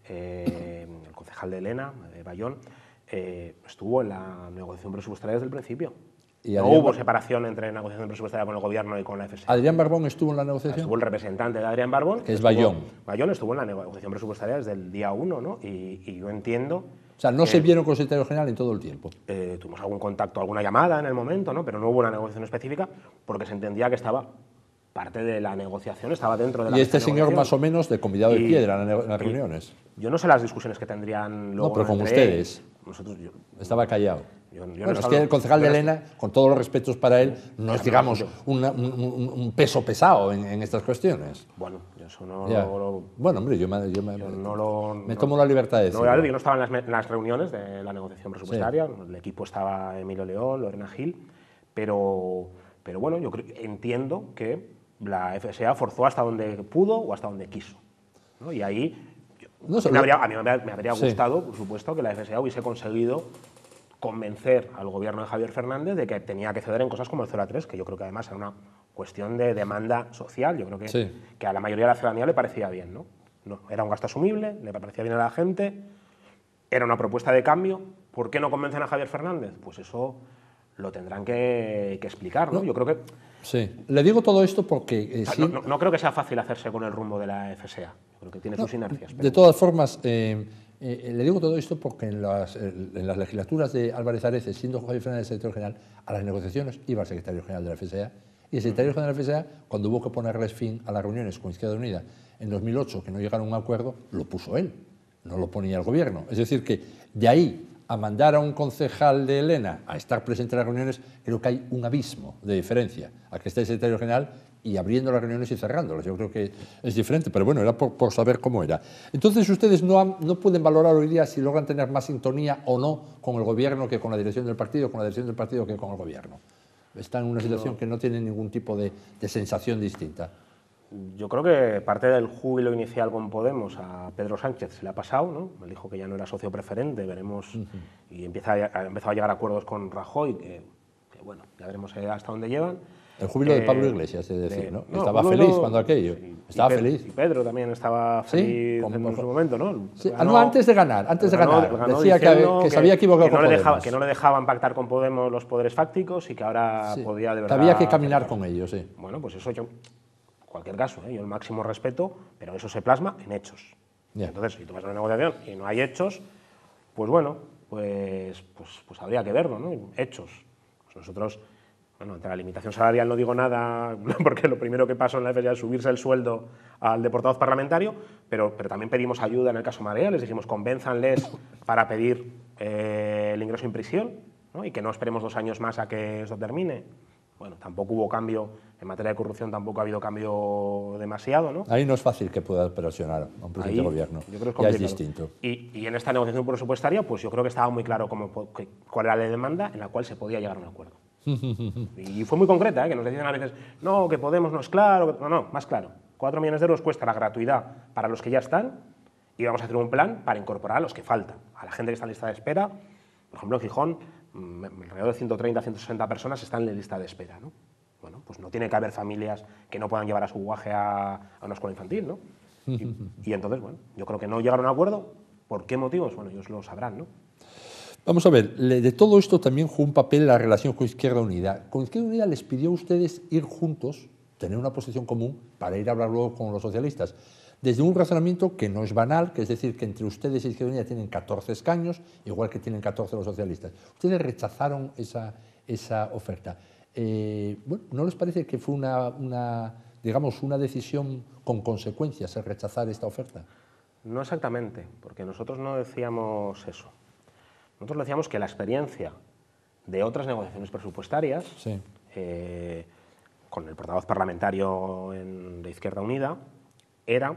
eh, el concejal de Elena, de Bayón, eh, estuvo en la negociación presupuestaria desde el principio. ¿Y no hubo separación entre negociación presupuestaria con el gobierno y con la FSA. ¿Adrián Barbón estuvo en la negociación? Estuvo el representante de Adrián Barbón. Que es Bayón. Bayón estuvo en la negociación presupuestaria desde el día 1, ¿no? Y, yo entiendo... O sea, no se vieron con el secretario general en todo el tiempo. Eh, tuvimos algún contacto, alguna llamada en el momento, ¿no? Pero no hubo una negociación específica porque se entendía que estaba parte de la negociación estaba dentro de la Y este señor más o menos de convidado de piedra en las reuniones. Yo no sé las discusiones que tendrían luego No, pero con ustedes. Nosotros, Estaba callado. Bueno, es que el concejal de Elena, con todos los respetos para él, no es, digamos, un, peso pesado en, estas cuestiones. Bueno, yo eso no lo, Bueno, hombre, yo, me, yo me, me tomo la libertad de decirlo. No, yo no estaba en las, reuniones de la negociación presupuestaria, el equipo estaba Emilio León, Lorena Gil, pero, pero bueno, yo entiendo que la FSA forzó hasta donde pudo o hasta donde quiso. Y ahí me habría, a mí me habría gustado, por supuesto, que la FSA hubiese conseguido convencer al gobierno de Javier Fernández de que tenía que ceder en cosas como el 0 a 3, que yo creo que además era una cuestión de demanda social. Yo creo que, que a la mayoría de la ciudadanía le parecía bien. ¿no? ¿no? Era un gasto asumible, le parecía bien a la gente, era una propuesta de cambio. ¿Por qué no convencen a Javier Fernández? Pues eso lo tendrán que, explicar, ¿no? Yo creo que... Sí, le digo todo esto porque... Eh, no, creo que sea fácil hacerse con el rumbo de la FSA, creo que tiene sus inercias. De todas formas, eh, eh, le digo todo esto porque en las, en las legislaturas de Álvarez Areces, siendo Javier Fernández secretario general, a las negociaciones iba el secretario general de la FSA, y el secretario general de la FSA, cuando hubo que ponerles fin a las reuniones con Izquierda Unida en 2008, que no llegaron a un acuerdo, lo puso él, no lo ponía el gobierno. Es decir, que de ahí a mandar a un concejal de Elena a estar presente en las reuniones, creo que hay un abismo de diferencia a que esté el secretario general y abriendo las reuniones y cerrándolas. Yo creo que es diferente, pero bueno, era por, saber cómo era. Entonces, ustedes no, no pueden valorar hoy día si logran tener más sintonía o no con el gobierno que con la dirección del partido, con la dirección del partido que con el gobierno. Están en una situación que no tiene ningún tipo de sensación distinta. Yo creo que parte del júbilo inicial con Podemos a Pedro Sánchez se le ha pasado, ¿no? Me dijo que ya no era socio preferente, veremos, y empieza a, ha empezado a llegar a acuerdos con Rajoy, que, bueno, ya veremos hasta dónde llevan. El júbilo de Pablo eh, Iglesias, es decir, ¿no? estaba feliz cuando aquello. estaba feliz. Y Pedro también estaba feliz en su momento, ¿no? Ah, no, antes de ganar, antes de ganar. Decía que, se había equivocado que con no Podemos. que no le dejaban pactar con Podemos los poderes fácticos y que ahora podía de verdad... Que había que caminar con ellos, sí. Bueno, pues eso yo cualquier caso, ¿eh? yo el máximo respeto, pero eso se plasma en hechos. Entonces, si tú vas a una negociación y no hay hechos, pues bueno, pues, pues, pues habría que verlo, ¿no? Hechos. Pues nosotros, bueno, ante la limitación salarial no digo nada, porque lo primero que pasó en la FSA es subirse el sueldo al de portavoz parlamentario, pero, pero también pedimos ayuda en el caso Marea, les dijimos convénzanles para pedir eh, el ingreso en prisión ¿no? y que no esperemos dos años más a que eso termine. Bueno, tampoco hubo cambio en materia de corrupción tampoco ha habido cambio demasiado, ¿no? Ahí no es fácil que pueda presionar a un presidente de gobierno. Yo creo que es ya es distinto. Y, y, en esta negociación presupuestaria, pues yo creo que estaba muy claro cómo, cuál era la demanda en la cual se podía llegar a un acuerdo. Y fue muy concreta, ¿eh? que nos decían a veces, no, que Podemos no es claro. No, no, más claro. Cuatro millones de euros cuesta la gratuidad para los que ya están y vamos a hacer un plan para incorporar a los que faltan. A la gente que está en lista de espera, por ejemplo, en Gijón, mm, alrededor de 130, 160 personas están en la lista de espera, ¿no? bueno, pues no tiene que haber familias que no puedan llevar a su guaje a, una escuela infantil, ¿no? Y, entonces, bueno, yo creo que no llegaron a un acuerdo. ¿Por qué motivos? Bueno, ellos lo sabrán, ¿no? Vamos a ver, de todo esto también jugó un papel la relación con Izquierda Unida. Con Izquierda Unida les pidió a ustedes ir juntos, tener una posición común para ir a hablar luego con los socialistas. Desde un razonamiento que no es banal, que es decir, que entre ustedes y Izquierda Unida tienen 14 escaños, igual que tienen 14 los socialistas. Ustedes rechazaron esa, esa oferta. Eh, ¿no les parece que fue una, digamos, una decisión con consecuencias el rechazar esta oferta? No exactamente, porque nosotros no decíamos eso. Nosotros decíamos que la experiencia de otras negociaciones presupuestarias, eh, con el portavoz parlamentario de Izquierda Unida, era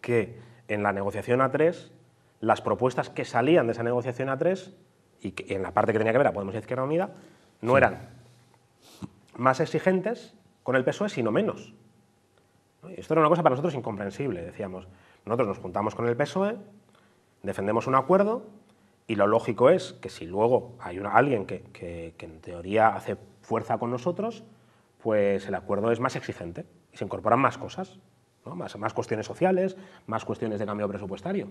que en la negociación A3 las propuestas que salían de esa negociación a tres, y que en la parte que tenía que ver a Podemos y Izquierda Unida, no eran más exigentes con el PSOE, sino menos. Esto era una cosa para nosotros incomprensible. Decíamos, nosotros nos juntamos con el PSOE, defendemos un acuerdo y lo lógico es que si luego hay alguien que, que, en teoría hace fuerza con nosotros, pues el acuerdo es más exigente y se incorporan más cosas, más, más cuestiones sociales, más cuestiones de cambio presupuestario,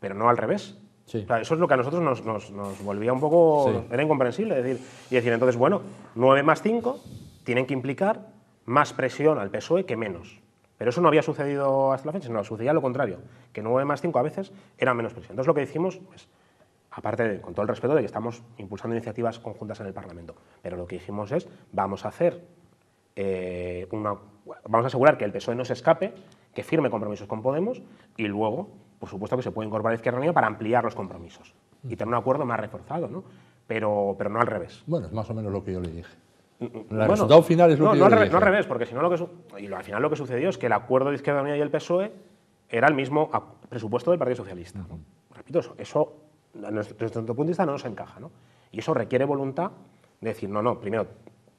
pero no al revés. eso es lo que a nosotros nos, nos, volvía un poco, era incomprensible, decir, y decir, entonces, bueno, 9 más 5 tienen que implicar más presión al PSOE que menos. Pero eso no había sucedido hasta la fecha, sino sucedía lo contrario, que 9 más 5 a veces era menos presión. Entonces lo que decimos, pues, aparte de, con todo el respeto de que estamos impulsando iniciativas conjuntas en el Parlamento, pero lo que dijimos es, vamos a hacer eh, una, vamos a asegurar que el PSOE no se escape, que firme compromisos con Podemos y luego, por supuesto, que se puede incorporar a Izquierda Unida para ampliar los compromisos y tener un acuerdo más reforzado, ¿no? Pero, pero no al revés. Bueno, es más o menos lo que yo le dije. El resultado final es lo que no, al revés, no al revés, porque si no lo que y al final lo que sucedió es que el acuerdo de Izquierda Unida y el PSOE era el mismo presupuesto del Partido Socialista. Repito, eso, eso desde nuestro punto de vista no nos encaja. ¿no? Y eso requiere voluntad de decir, no, no, primero,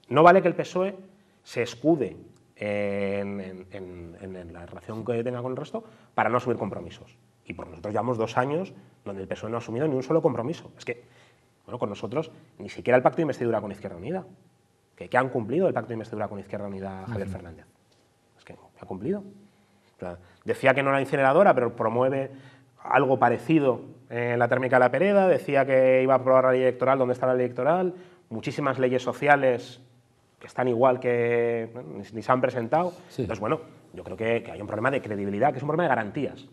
no vale que el PSOE se escude en, en, la relación que tenga con el resto para no asumir compromisos. Y por nosotros llevamos dos años donde el PSOE no ha asumido ni un solo compromiso. Es que, bueno, con nosotros ni siquiera el pacto de investidura con Izquierda Unida que, han cumplido el pacto de investidura con Izquierda Unida Javier Fernández. Es que ha cumplido. decía que no era incineradora, pero promueve algo parecido en la térmica de la Pereda, decía que iba a aprobar la ley electoral donde está la ley electoral, muchísimas leyes sociales que están igual que ni, se han presentado. Entonces, bueno, yo creo que, hay un problema de credibilidad, que es un problema de garantías.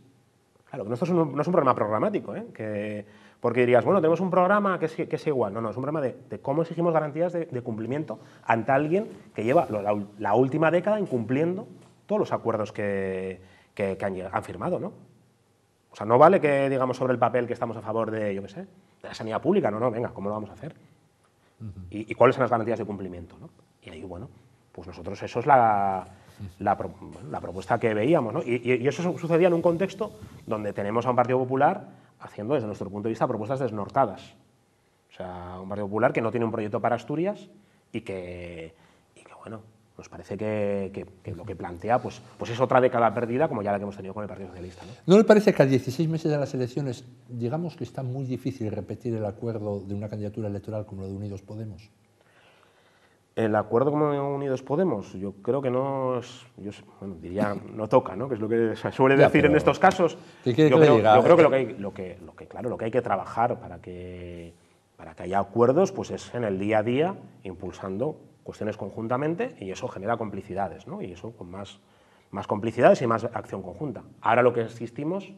Claro, que esto no es un problema programático, ¿eh? que porque dirías, bueno, tenemos un programa que es, que es igual. No, no, es un problema de, cómo exigimos garantías de, cumplimiento ante alguien que lleva la, última década incumpliendo todos los acuerdos que, han, firmado, ¿no? O sea, no vale que digamos sobre el papel que estamos a favor de, yo qué sé, de la sanidad pública, no, no, venga, ¿cómo lo vamos a hacer? ¿Y, cuáles son las garantías de cumplimiento? ¿no? Y ahí, bueno, pues nosotros eso es la, la, propuesta que veíamos, ¿no? Y, y, eso sucedía en un contexto donde tenemos a un Partido Popular haciendo desde nuestro punto de vista propuestas desnortadas. O sea, un Partido Popular que no tiene un proyecto para Asturias y que, bueno, nos parece que, lo que plantea pues, pues es otra década perdida como ya la que hemos tenido con el Partido Socialista. ¿no? le parece que a 16 meses de las elecciones, digamos que está muy difícil repetir el acuerdo de una candidatura electoral como lo de Unidos Podemos? El acuerdo con Unidos Podemos, yo creo que no es, yo, bueno, diría, no toca, ¿no? que es lo que se suele decir en estos casos. yo, creo, yo creo, que lo que, hay, lo que, lo que, claro, lo que hay que trabajar para que, para que haya acuerdos, pues es en el día a día impulsando cuestiones conjuntamente y eso genera complicidades, ¿no? y eso con más, más complicidades y más acción conjunta. Ahora lo que asistimos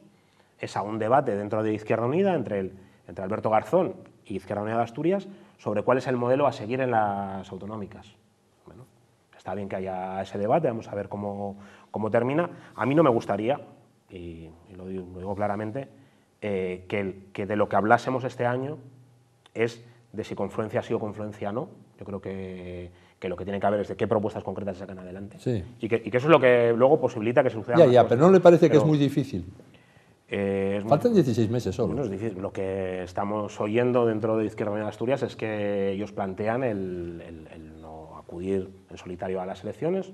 es a un debate dentro de Izquierda Unida entre, el, entre Alberto Garzón y Izquierda Unida de Asturias sobre cuál es el modelo a seguir en las autonómicas. Está bien que haya ese debate, vamos a ver cómo, cómo termina. A mí no me gustaría, y, lo, digo, claramente, eh, que, que, de lo que hablásemos este año es de si confluencia ha sido confluencia o no. Yo creo que, que, lo que tiene que haber es de qué propuestas concretas se sacan adelante. Sí. Y, que, y, que, eso es lo que luego posibilita que suceda. Ya, ya, pero ¿no le parece que es muy difícil? Eh, Faltan 16 meses solo. lo que estamos oyendo dentro de Izquierda Unida de Asturias es que ellos plantean el, no acudir en solitario a las elecciones.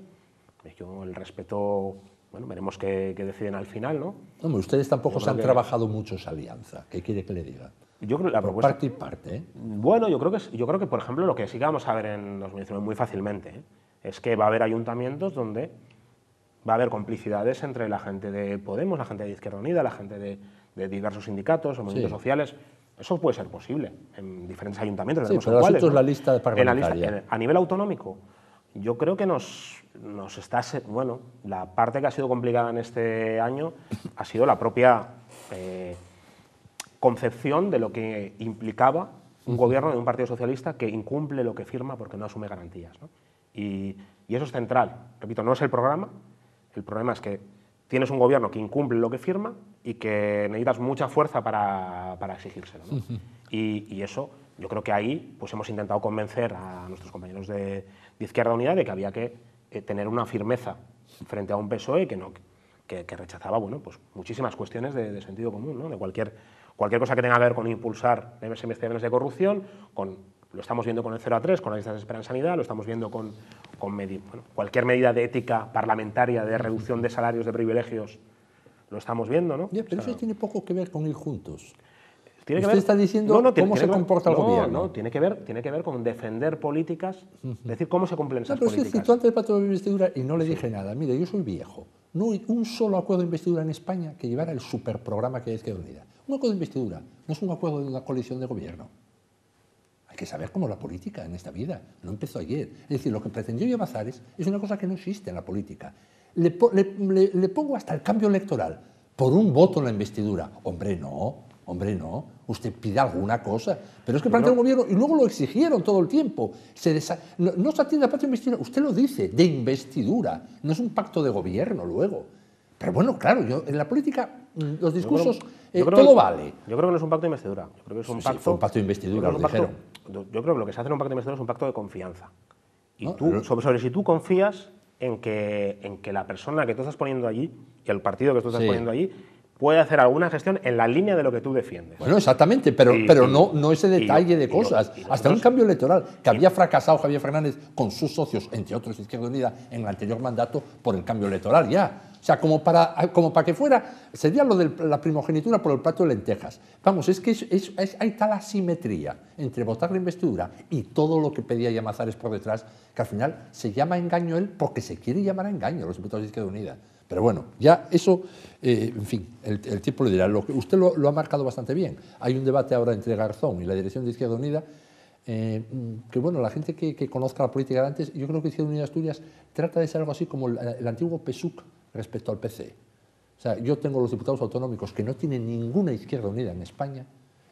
Yo el respeto, bueno, veremos qué, deciden al final, ¿no? ustedes tampoco se han trabajado mucho esa alianza. ¿Qué quiere que le diga? Yo creo la propuesta, parte y parte. ¿eh? Bueno, yo creo, que, yo creo que, por ejemplo, lo que sí que vamos a ver en 2019 muy fácilmente ¿eh? es que va a haber ayuntamientos donde va a haber complicidades entre la gente de Podemos, la gente de Izquierda Unida, la gente de, diversos sindicatos o movimientos sociales. Eso puede ser posible en diferentes ayuntamientos. Sí, pero asunto es la lista parlamentaria. a nivel autonómico, yo creo que nos, nos está... Bueno, la parte que ha sido complicada en este año ha sido la propia eh, concepción de lo que implicaba un gobierno de un partido socialista que incumple lo que firma porque no asume garantías. Y, y eso es central. Repito, no es el programa, el problema es que tienes un gobierno que incumple lo que firma y que necesitas mucha fuerza para, para exigírselo. y, eso, yo creo que ahí pues hemos intentado convencer a nuestros compañeros de, Izquierda Unida de que había que eh, tener una firmeza frente a un PSOE que no, que, rechazaba bueno, pues muchísimas cuestiones de, sentido común, ¿no? de cualquier, cualquier cosa que tenga que ver con impulsar las investigaciones de corrupción, con, lo estamos viendo con el 0 a 3, con las listas de espera en sanidad, lo estamos viendo con, con cualquier medida de ética parlamentaria, de reducción de salarios, de privilegios, lo estamos viendo. ¿no? pero eso tiene poco que ver con ir juntos. ¿Tiene Usted que ver, está diciendo cómo se comporta el gobierno. No, tiene que, ver, tiene que ver con defender políticas, es decir, cómo se cumplen esas pero políticas. Es que antes del pacto de investidura y no le dije nada. Mire, yo soy viejo. No hay un solo acuerdo de investidura en España que llevara el superprograma que es Izquierda Unida. Un acuerdo de investidura no es un acuerdo de una coalición de gobierno. Hay que saber cómo la política en esta vida. No empezó ayer. Es decir, lo que pretendió Llamazares es una cosa que no existe en la política. Le, le pongo hasta el cambio electoral por un voto en la investidura. Hombre, no. Hombre, no, usted pide alguna cosa. Pero es que plantea el gobierno, y luego lo exigieron todo el tiempo. Se no, se atiende al pacto de investidura, usted lo dice, de investidura, no es un pacto de gobierno luego. Pero bueno, claro, yo, en la política mm, los discursos, eh, todo vale. Yo creo que no es un pacto de investidura, yo creo que es un pacto... un pacto de investidura, lo dijeron. yo creo que lo que se hace en un pacto de investidura es un pacto de confianza. Y tú, sobre, si tú confías en que, en que la persona que tú estás poniendo allí, y el partido que tú estás poniendo allí, puede hacer alguna gestión en la línea de lo que tú defiendes. Bueno, exactamente, pero, pero no, no ese detalle de cosas. Hasta un cambio electoral que había fracasado Javier Fernández con sus socios, entre otros Izquierda Unida, en el anterior mandato por el cambio electoral ya. O sea, como para, como para que fuera, sería lo de la primogenitura por el plato de lentejas. Vamos, es que es, hay tal asimetría entre votar la investidura y todo lo que pedía Llamazares por detrás, que al final se llama engaño él porque se quiere llamar a engaño los diputados de Izquierda Unida. Pero bueno, ya eso, eh, en fin, el, tiempo le dirá. Lo que, usted lo, ha marcado bastante bien. Hay un debate ahora entre Garzón y la dirección de Izquierda Unida, eh, que bueno, la gente que, conozca la política de antes, yo creo que Izquierda Unida Asturias trata de ser algo así como el, antiguo PSUC respecto al PC. O sea, yo tengo los diputados autonómicos que no tienen ninguna Izquierda Unida en España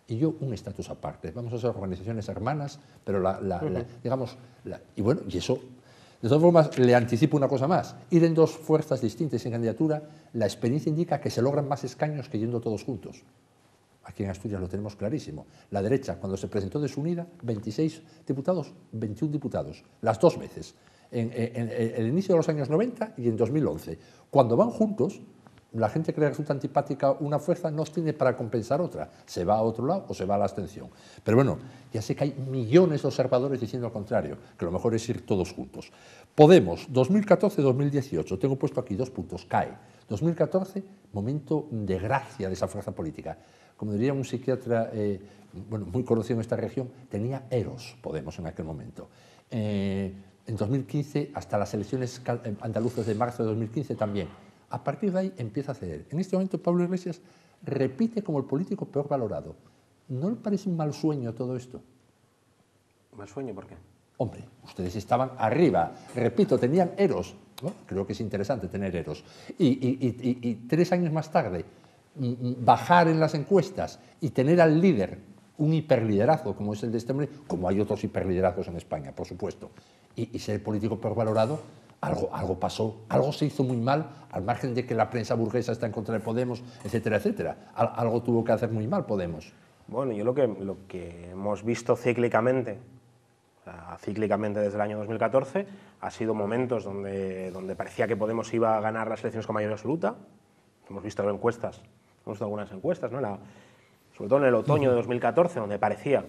y yo un estatus aparte. Vamos a ser organizaciones hermanas, pero la, digamos, y bueno, y eso de todas formas, le anticipo una cosa más. Ir en dos fuerzas distintas en candidatura, la experiencia indica que se logran más escaños que yendo todos juntos. Aquí en Asturias lo tenemos clarísimo. La derecha, cuando se presentó desunida, 26 diputados, 21 diputados, las dos veces, en, el inicio de los años 90 y en 2011. Cuando van juntos, la gente que resulta antipática una fuerza, no tiene para compensar otra. Se va a otro lado o se va a la abstención. Pero bueno, ya sé que hay millones de observadores diciendo lo contrario, que lo mejor es ir todos juntos. Podemos, 2014-2018, tengo puesto aquí dos puntos, cae. 2014, momento de gracia de esa fuerza política. Como diría un psiquiatra eh, bueno, muy conocido en esta región, tenía eros Podemos en aquel momento. Eh, en 2015, hasta las elecciones andaluzas de marzo de 2015 también a partir de ahí empieza a ceder. En este momento Pablo Iglesias repite como el político peor valorado. ¿No le parece un mal sueño todo esto? ¿Mal sueño por qué? Hombre, ustedes estaban arriba, repito, tenían eros. Creo que es interesante tener eros. Y, tres años más tarde, mm, mm, bajar en las encuestas y tener al líder un hiperliderazgo como es el de este hombre, como hay otros hiperliderazgos en España, por supuesto, y, ser el político peor valorado, algo, algo pasó, algo se hizo muy mal, al margen de que la prensa burguesa está en contra de Podemos, etcétera, etcétera. algo tuvo que hacer muy mal Podemos. Bueno, yo lo que, lo que hemos visto cíclicamente, cíclicamente desde el año 2014, ha sido momentos donde, donde parecía que Podemos iba a ganar las elecciones con mayoría absoluta. Hemos visto encuestas, hemos visto algunas encuestas, ¿no? sobre todo en el otoño de 2014, donde parecía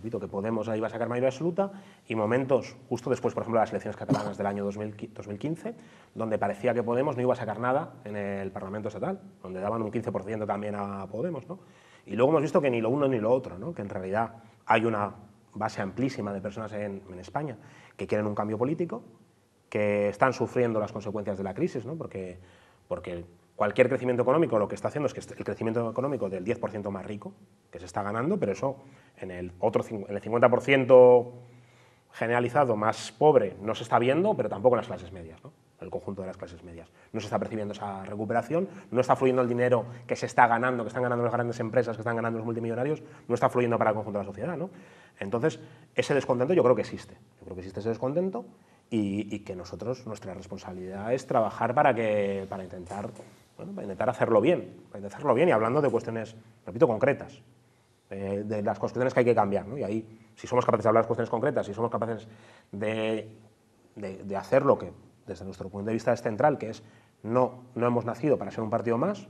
repito, que Podemos iba a sacar mayoría absoluta, y momentos, justo después, por ejemplo, de las elecciones catalanas del año 2015, donde parecía que Podemos no iba a sacar nada en el Parlamento Estatal, donde daban un 15% también a Podemos. ¿no? Y luego hemos visto que ni lo uno ni lo otro, ¿no? que en realidad hay una base amplísima de personas en, en España que quieren un cambio político, que están sufriendo las consecuencias de la crisis, ¿no? porque, porque cualquier crecimiento económico lo que está haciendo es que el crecimiento económico del 10% más rico, que se está ganando, pero eso en el, otro, en el 50% generalizado más pobre no se está viendo, pero tampoco en las clases medias, ¿no? el conjunto de las clases medias. No se está percibiendo esa recuperación, no está fluyendo el dinero que se está ganando, que están ganando las grandes empresas, que están ganando los multimillonarios, no está fluyendo para el conjunto de la sociedad. ¿no? Entonces, ese descontento yo creo que existe. Yo creo que existe ese descontento y, y que nosotros, nuestra responsabilidad es trabajar para, que, para intentar bueno, para intentar hacerlo bien, para intentar hacerlo bien y hablando de cuestiones, repito, concretas, de las cuestiones que hay que cambiar. ¿no? Y ahí, si somos capaces de hablar de cuestiones concretas, si somos capaces de, de, hacer lo que desde nuestro punto de vista es central, que es no, no hemos nacido para ser un partido más,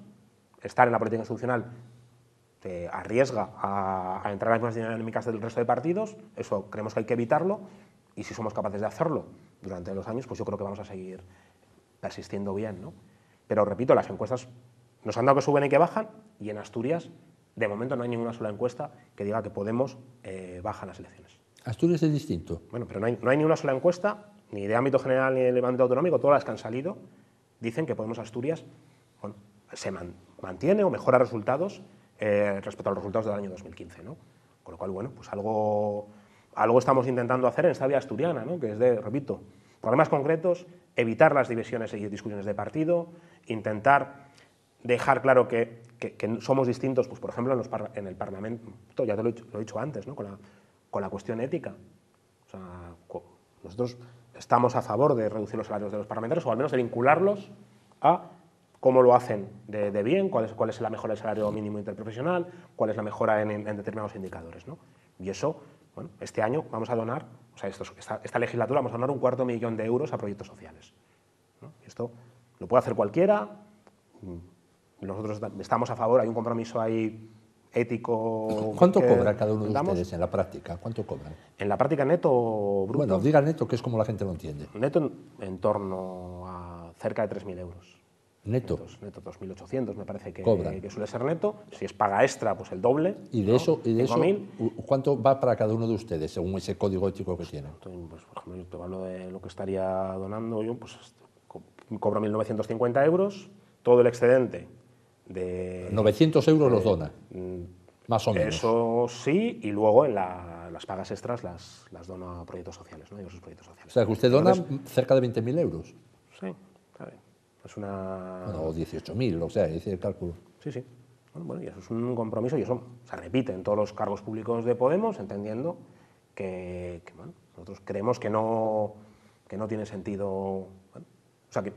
estar en la política institucional te arriesga a, entrar en las mismas dinámicas del resto de partidos, eso creemos que hay que evitarlo, y si somos capaces de hacerlo durante los años, pues yo creo que vamos a seguir persistiendo bien. ¿no? Pero repito, las encuestas nos han dado que suben y que bajan, y en Asturias, de momento, no hay ninguna sola encuesta que diga que Podemos eh, baja las elecciones. Asturias es distinto. Bueno, pero no hay, no hay ni una sola encuesta, ni de ámbito general ni de ámbito autonómico, todas las que han salido dicen que Podemos Asturias bueno, se mantiene o mejora resultados eh, respecto a los resultados del año 2015. ¿no? Con lo cual, bueno, pues algo, algo estamos intentando hacer en esta vía asturiana, ¿no? que es de, repito, problemas concretos, evitar las divisiones y discusiones de partido, intentar dejar claro que, que, somos distintos, pues, por ejemplo, en, los en, el Parlamento, ya te lo he, dicho antes, ¿no? con, la, con, la, cuestión ética. O sea, nosotros estamos a favor de reducir los salarios de los parlamentarios o al menos de vincularlos a cómo lo hacen de, bien, cuál es, cuál es la mejora del salario mínimo interprofesional, cuál es la mejora en, determinados indicadores. ¿no? Y eso, bueno, este año vamos a donar, o sea, esta, legislatura vamos a donar un cuarto millón de euros a proyectos sociales. esto lo puede hacer cualquiera, mm, nosotros estamos a favor, hay un compromiso ahí ético. ¿Cuánto cobra cada uno de ustedes en la práctica? ¿Cuánto cobran? En la práctica neto bruto. Bueno, diga neto, que es como la gente lo entiende. Neto en torno a cerca de 3.000 euros. Neto. neto 2.800 me parece que, que, suele ser neto. Si es paga extra, pues el doble. ¿Y de eso, y de eso cuánto va para cada uno de ustedes según ese código ético que tienen? Pues, por ejemplo, yo te hablo de lo que estaría donando yo, pues cobro 1.950 euros, todo el excedente de... 900 euros los dona, mm, más o menos. Eso sí, y luego en las pagas extras las, las dono a proyectos sociales, ¿no? proyectos sociales. O sea, que usted dona cerca de 20.000 euros. Sí. Es una... Bueno, o 18.000, o sea, dice el cálculo. Sí, sí. Bueno, y eso es un compromiso y eso se repite en todos los cargos públicos de Podemos, entendiendo que, bueno, nosotros creemos que no, que no tiene sentido... o sea, que,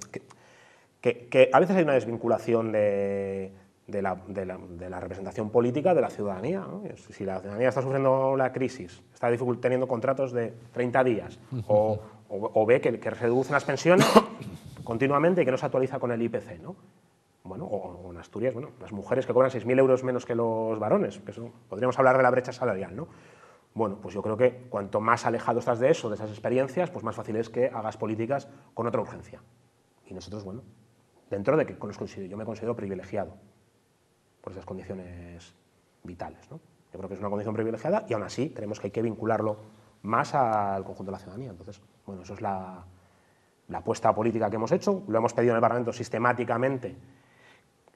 que, que, a veces hay una desvinculación de, de, la, de, la, de la, representación política de la ciudadanía. Si la ciudadanía está sufriendo la crisis, está teniendo contratos de 30 días, o, o, ve que, que reducen las pensiones, continuamente y que no se actualiza con el IPC. ¿no? Bueno, o, en Asturias, bueno, las mujeres que cobran 6.000 euros menos que los varones, que podríamos hablar de la brecha salarial. ¿no? Bueno, pues yo creo que cuanto más alejado estás de eso, de esas experiencias, pues más fácil es que hagas políticas con otra urgencia. Y nosotros, bueno, dentro de que yo me considero privilegiado por esas condiciones vitales. ¿no? Yo creo que es una condición privilegiada y aún así creemos que hay que vincularlo más al conjunto de la ciudadanía. Entonces, bueno, eso es la, la apuesta política que hemos hecho, lo hemos pedido en el Parlamento sistemáticamente,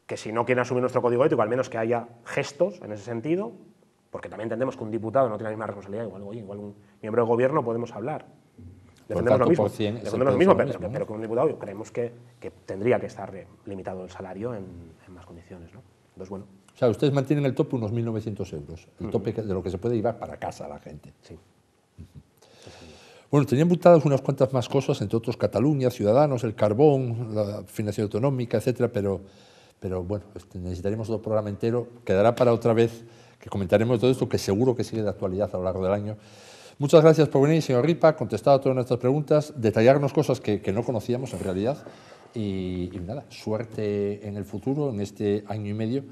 que si no quieren asumir nuestro código ético, al menos que haya gestos en ese sentido, porque también entendemos que un diputado no tiene la misma responsabilidad, igual, igual un miembro del gobierno podemos hablar. Defendemos lo mismo, defendemos lo mismo, pero, pero, que un diputado creemos que, que, tendría que estar limitado el salario en, en más condiciones. ¿no? Entonces, bueno. O sea, ustedes mantienen el tope unos 1.900 euros, el tope de lo que se puede llevar para casa a la gente. Sí. Bueno, tenían apuntadas unas cuantas más cosas, entre otros Cataluña, Ciudadanos, el carbón, la financiación autonómica, etcétera, pero, pero bueno, este, necesitaremos otro programa entero. Quedará para otra vez que comentaremos todo esto, que seguro que sigue de actualidad a lo largo del año. Muchas gracias por venir, señor Ripa, contestar a todas nuestras preguntas, detallarnos cosas que, no conocíamos en realidad. Y, y, nada, suerte en el futuro, en este año y medio,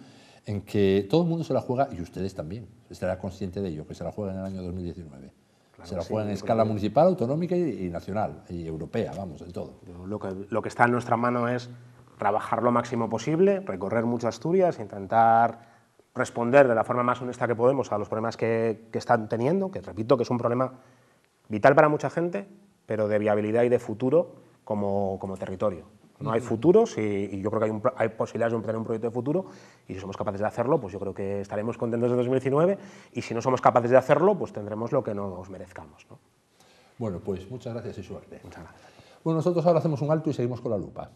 en que todo el mundo se la juega, y ustedes también, estará consciente de ello, que se la juega en el año 2019 se la juegan en escala municipal, autonómica y, nacional, y europea, vamos, en todo. Lo que, lo que está en nuestra mano es trabajar lo máximo posible, recorrer mucho Asturias, intentar responder de la forma más honesta que podemos a los problemas que, que, están teniendo, que repito que es un problema vital para mucha gente, pero de viabilidad y de futuro como, como territorio. No hay futuros y, yo creo que hay, hay, posibilidades de tener un proyecto de futuro y si somos capaces de hacerlo, pues yo creo que estaremos contentos en 2019 y si no somos capaces de hacerlo, pues tendremos lo que nos merezcamos. Bueno, pues muchas gracias y suerte. Muchas gracias. Bueno, nosotros ahora hacemos un alto y seguimos con la lupa.